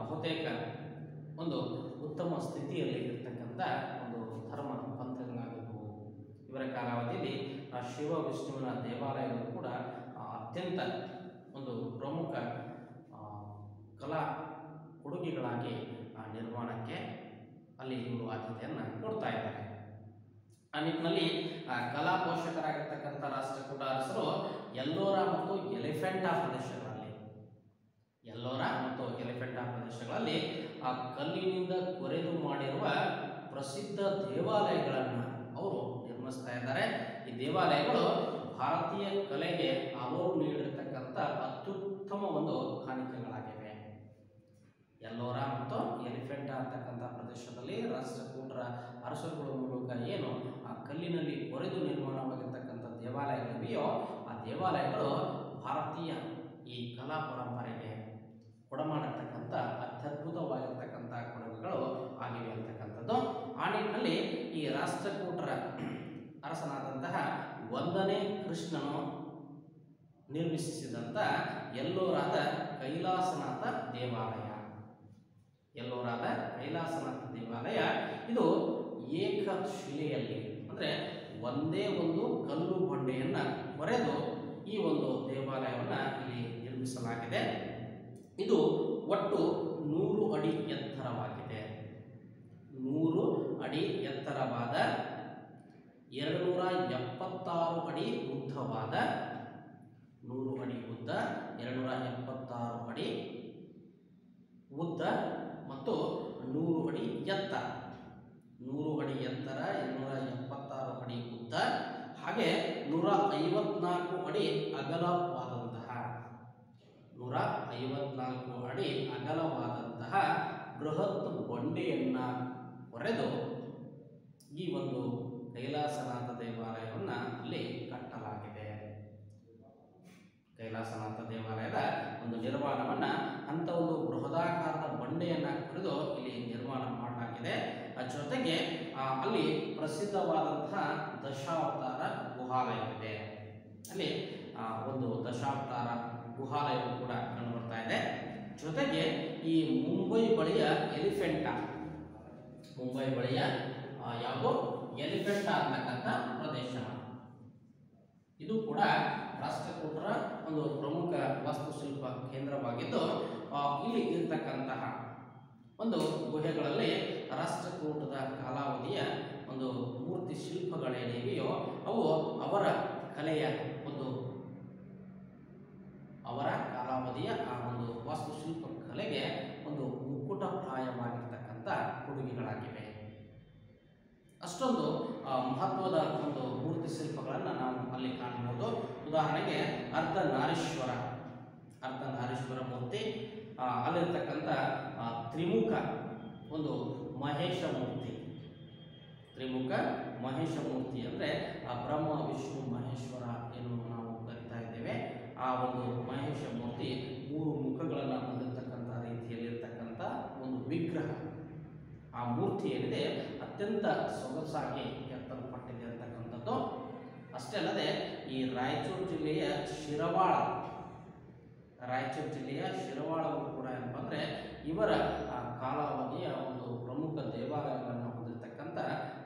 ಬಹುತೇಕ ಒಂದು ಉತ್ತಮ ಸ್ಥಿತಿಯಲ್ಲಿ ಇರತಕ್ಕಂಥ ಒಂದು ಧರ್ಮ ಪಂಥಗಳಾಗಿರ್ಬೋದು. ಇವರ ಕಾಲಾವಧಿಯಲ್ಲಿ ಶಿವ, ವಿಷ್ಣುವಿನ ದೇವಾಲಯಗಳು ಕೂಡ ಅತ್ಯಂತ ಒಂದು ಪ್ರಮುಖ ಕಲಾ ಕೊಡುಗೆಗಳಾಗಿ ಆ, ನಿರ್ಮಾಣಕ್ಕೆ ಅಲ್ಲಿ ಇವರು ಆದ್ಯತೆಯನ್ನು ಕೊಡ್ತಾ ಇದ್ದಾರೆ. ಆ ನಿಟ್ಟಿನಲ್ಲಿ ಕಲಾ ಪೋಷಕರಾಗಿರ್ತಕ್ಕಂಥ ರಾಷ್ಟ್ರಕೂಟ ಅರಸರು ಎಲ್ಲೋರ ಮತ್ತು ಎಲಿಫೆಂಟಾ ಪ್ರದೇಶಗಳಲ್ಲಿ ಎಲ್ಲೋರ ಮತ್ತು ಎಲಿಫೆಂಟಾ ಪ್ರದೇಶಗಳಲ್ಲಿ ಆ ಕಲ್ಲಿನಿಂದ ಕೊರೆದು ಮಾಡಿರುವ ಪ್ರಸಿದ್ಧ ದೇವಾಲಯಗಳನ್ನು ಅವರು ನಿರ್ಮಿಸ್ತಾ ಇದ್ದಾರೆ. ಈ ದೇವಾಲಯಗಳು ಭಾರತೀಯ ಕಲೆಗೆ ಅವರು ನೀಡಿರ್ತಕ್ಕಂಥ ಅತ್ಯುತ್ತಮ ಒಂದು ಕಾಣಿಕೆಗಳಾಗಿವೆ ಎಲ್ಲೋರ ಮತ್ತು ಎಲಿಫೆಂಟ ಅಂತಕ್ಕಂಥ ಪ್ರದೇಶದಲ್ಲಿ ರಾಷ್ಟ್ರಕೂಟರ ಅರಸರುಗಳ ಮೂಲಕ ಏನು ಆ ಕಲ್ಲಿನಲ್ಲಿ ಕೊರೆದು ನಿರ್ಮಾಣವಾಗಿರ್ತಕ್ಕಂಥ ದೇವಾಲಯಗಳಿವೆಯೋ ಆ ದೇವಾಲಯಗಳು ಭಾರತೀಯ ಈ ಕಲಾ ಪರಂಪರೆಗೆ ಕೊಡಮಾಡಿರ್ತಕ್ಕಂಥ ಅತ್ಯದ್ಭುತವಾಗಿರ್ತಕ್ಕಂಥ ಕೊಡುಗೆಗಳು ಆಗಿವೆ ಅಂತಕ್ಕಂಥದ್ದು. ಆ ನಿಟ್ಟಿನಲ್ಲಿ ಈ ರಾಷ್ಟ್ರಕೂಟರ ಅರಸನಾದಂತಹ ಒಂದನೇ ಕೃಷ್ಣನು ನಿರ್ಮಿಸಿದಂಥ ಎಲ್ಲೋರಾದ ಕೈಲಾಸನಾಥ ದೇವಾಲಯ. ಎಲ್ಲೋರಾದ ಕೈಲಾಸನಾಥ ದೇವಾಲಯ. ಇದು ಏಕ ಶಿಲೆಯಲ್ಲಿ ಅಂದರೆ ಒಂದೇ ಒಂದು ಕಲ್ಲು ಬಂಡೆಯನ್ನು ಕೊರೆದು ಈ ಒಂದು ದೇವಾಲಯವನ್ನು ಇಲ್ಲಿ ನಿರ್ಮಿಸಲಾಗಿದೆ. ಇದು ಒಟ್ಟು ನೂರು ಅಡಿ ಎತ್ತರವಾಗಿದೆ. ನೂರು ಅಡಿ ಎತ್ತರವಾದ ಎರಡು ನೂರ ಎಪ್ಪತ್ತಾರು ಅಡಿ ಉದ್ದವಾದ, ನೂರು ಅಡಿ ಉದ್ದ ಎರಡು ನೂರ ಎಪ್ಪತ್ತಾರು ಅಡಿ ಉದ್ದ ಮತ್ತು ನೂರು ಅಡಿ ಎತ್ತರ. ನೂರು ಅಡಿ ಎತ್ತರ ಎರಡುನೂರ ಎಪ್ಪತ್ತಾರು ಅಡಿ ಉದ್ದ, ಹಾಗೆ ನೂರ ಐವತ್ನಾಲ್ಕು ಅಡಿ ಅಗಲವಾದಂತಹ ನೂರ ಐವತ್ನಾಲ್ಕು ಅಡಿ ಅಗಲವಾದಂತಹ ಬೃಹತ್ ಬಂಡೆಯನ್ನ ಹೊರೆದು ಈ ಒಂದು ಕೈಲಾಸನಾಥ ದೇವಾಲಯವನ್ನು ಅಲ್ಲಿ ಕಟ್ಟಲಾಗಿದೆ. ಕೈಲಾಸನಾಥ ದೇವಾಲಯದ ಒಂದು ನಿರ್ಮಾಣವನ್ನ ಅಂತ ಒಂದು ಬೃಹದಾಕಾರದ ಬಂಡೆಯನ್ನು ಕುರಿದು ಇಲ್ಲಿ ನಿರ್ಮಾಣ ಮಾಡಲಾಗಿದೆ. ಆ ಜೊತೆಗೆ ಅಲ್ಲಿ ಪ್ರಸಿದ್ಧವಾದಂತಹ ದಶಾವತಾರ ಗುಹಾಲಯವಿದೆ. ಅಲ್ಲಿ ಒಂದು ದಶಾವತಾರ ಗುಹಾಲಯವು ಕೂಡ ಕಂಡುಬರ್ತಾ ಇದೆ. ಜೊತೆಗೆ ಈ ಮುಂಬೈ ಬಳಿಯ ಎಲಿಫೆಂಟಾ, ಮುಂಬೈ ಬಳಿಯ ಯಾವುದೋ? ಎಲಿಫೆಂಟಾ ಆಗ್ತಕ್ಕಂಥ ಪ್ರದೇಶ. ಇದು ಕೂಡ ರಾಷ್ಟ್ರಕೂಟರ ಒಂದು ಪ್ರಮುಖ ವಾಸ್ತುಶಿಲ್ಪ ಕೇಂದ್ರವಾಗಿದ್ದು ಇಲ್ಲಿ ಇರ್ತಕ್ಕಂತಹ ಒಂದು ಗುಹೆಗಳಲ್ಲಿ ರಾಷ್ಟ್ರಕೂಟದ ಕಾಲಾವಧಿಯ ಒಂದು ಮೂರ್ತಿ ಶಿಲ್ಪಗಳೇನಿವೆಯೋ, ಅವು ಅವರ ಕಲೆಯ ಒಂದು ಅವರ ಕಾಲಾವಧಿಯ ಆ ಒಂದು ವಾಸ್ತುಶಿಲ್ಪ ಕಲೆಗೆ ಅಷ್ಟೊಂದು ಮಹತ್ವದ ಒಂದು ಮೂರ್ತಿ ಶಿಲ್ಪಗಳನ್ನು ನಾವು ಅಲ್ಲಿ ಕಾಣಬಹುದು ಉದಾಹರಣೆಗೆ ಅರ್ಧ ನಾರೀಶ್ವರ ಅರ್ಧ ನಾರೀಶ್ವರ ಮೂರ್ತಿ ಅಲ್ಲಿರ್ತಕ್ಕಂಥ ತ್ರಿಮುಖ ಒಂದು ಮಹೇಶ ಮೂರ್ತಿ. ತ್ರಿಮುಖ ಮಹೇಶ ಮೂರ್ತಿ ಅಂದರೆ, ಆ, ಬ್ರಹ್ಮ, ವಿಷ್ಣು, ಮಹೇಶ್ವರ ಎಂದು ನಾವು ಕರಿತಾ ಇದ್ದೇವೆ. ಆ ಒಂದು ಮಹೇಶ ಮೂರ್ತಿ ಮೂರು ಮುಖಗಳನ್ನು ಹೊಂದಿರತಕ್ಕಂಥ ರೀತಿಯಲ್ಲಿರ್ತಕ್ಕಂಥ ಒಂದು ವಿಗ್ರಹ ಆ ಮೂರ್ತಿ ಏನಿದೆ ಅತ್ಯಂತ ಸೊಗಸಾಗಿ ಕೆತ್ತಲ್ಪಟ್ಟಿದೆ ಅಂತಕ್ಕಂಥದ್ದು. ಅಷ್ಟೇ ಅಲ್ಲದೆ ಈ ರಾಯಚೂರು ಜಿಲ್ಲೆಯ ಶಿರವಾಳ, ರಾಯಚೂರು ಜಿಲ್ಲೆಯ ಶಿರವಾಳವು ಕೂಡ ಏನಪ್ಪ ಅಂದರೆ ಇವರ ಆ ಕಾಲಾವಧಿಯ ಒಂದು ಪ್ರಮುಖ ದೇವಾಲಯಗಳನ್ನು ಹೊಂದಿರತಕ್ಕಂಥ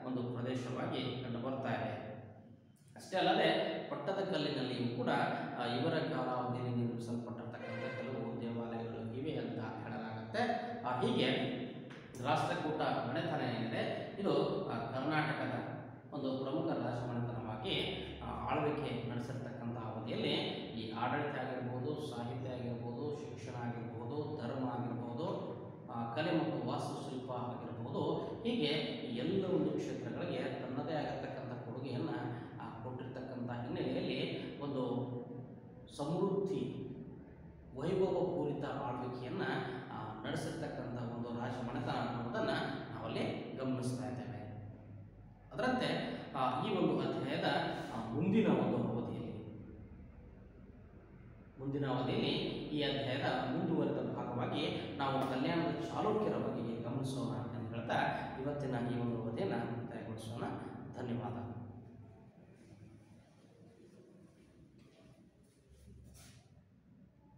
ಒಂದು ಪ್ರದೇಶವಾಗಿ ಕಂಡು ಬರ್ತಾ ಇದೆ. ಅಷ್ಟೇ ಅಲ್ಲದೆ ಪಟ್ಟದಕಲ್ಲಿನಲ್ಲಿಯೂ ಕೂಡ ಇವರ ಕಾಲಾವಧಿಯಲ್ಲಿ ನಿರ್ಮಿಸಲ್ಪಟ್ಟಿರ್ತಕ್ಕಂಥ ಕೆಲವು ದೇವಾಲಯಗಳು ಇವೆ ಅಂತ ಹೇಳಲಾಗುತ್ತೆ. ಹೀಗೆ ರಾಷ್ಟ್ರಕೂಟ ಮನೆತನ ಏನಿದೆ, ಇದು ಕರ್ನಾಟಕದ ಒಂದು ಪ್ರಮುಖ ರಾಜಮನೆತನವಾಗಿ ಆಳ್ವಿಕೆ ನಡೆಸಿರ್ತಕ್ಕಂಥ ಅವಧಿಯಲ್ಲಿ ಈ ಆಡಳಿತ ಆಗಿರ್ಬೋದು, ಸಾಹಿತ್ಯ ಆಗಿರ್ಬೋದು, ಶಿಕ್ಷಣ ಆಗಿರ್ಬೋದು, ಧರ್ಮ ಆಗಿರ್ಬೋದು ಕಲೆ ಮತ್ತು ವಾಸ್ತುಶಿಲ್ಪ ಆಗಿರ್ಬೋದು, ಹೀಗೆ ಎಲ್ಲ ಒಂದು ಕ್ಷೇತ್ರಗಳಿಗೆ ತನ್ನದೇ ಆಗಿರ್ತಕ್ಕಂಥ ಕೊಡುಗೆಯನ್ನು ಕೊಟ್ಟಿರ್ತಕ್ಕಂಥ ಹಿನ್ನೆಲೆಯಲ್ಲಿ ಒಂದು ಸಮೃದ್ಧಿ, ವೈಭವಪೂರಿತ ಆಳ್ವಿಕೆಯನ್ನು ನಡೆಸಿರ್ತಕ್ಕಂಥ ರಾಶಿ ಮನೆತನ ಅನ್ನುವುದನ್ನು ನಾವಲ್ಲಿ ಗಮನಿಸ್ತಾ ಇದ್ದೇವೆ. ಅದರಂತೆ ಈ ಒಂದು ಅಧ್ಯಾಯದ ಮುಂದಿನ ಒಂದು ಅವಧಿಯಲ್ಲಿ, ಮುಂದಿನ ಅವಧಿಯಲ್ಲಿ ಈ ಅಧ್ಯಾಯದ ಮುಂದುವರೆದ ಭಾಗವಾಗಿ ನಾವು ಕಲ್ಯಾಣದ ಚಾಲುಕ್ಯರ ಬಗ್ಗೆ ಗಮನಿಸೋಣ ಅಂತ ಹೇಳ್ತಾ ಇವತ್ತಿನ ಈ ಒಂದು ಅವಧಿಯನ್ನು ಮುಕ್ತಾಯಗೊಳಿಸೋಣ. ಧನ್ಯವಾದ.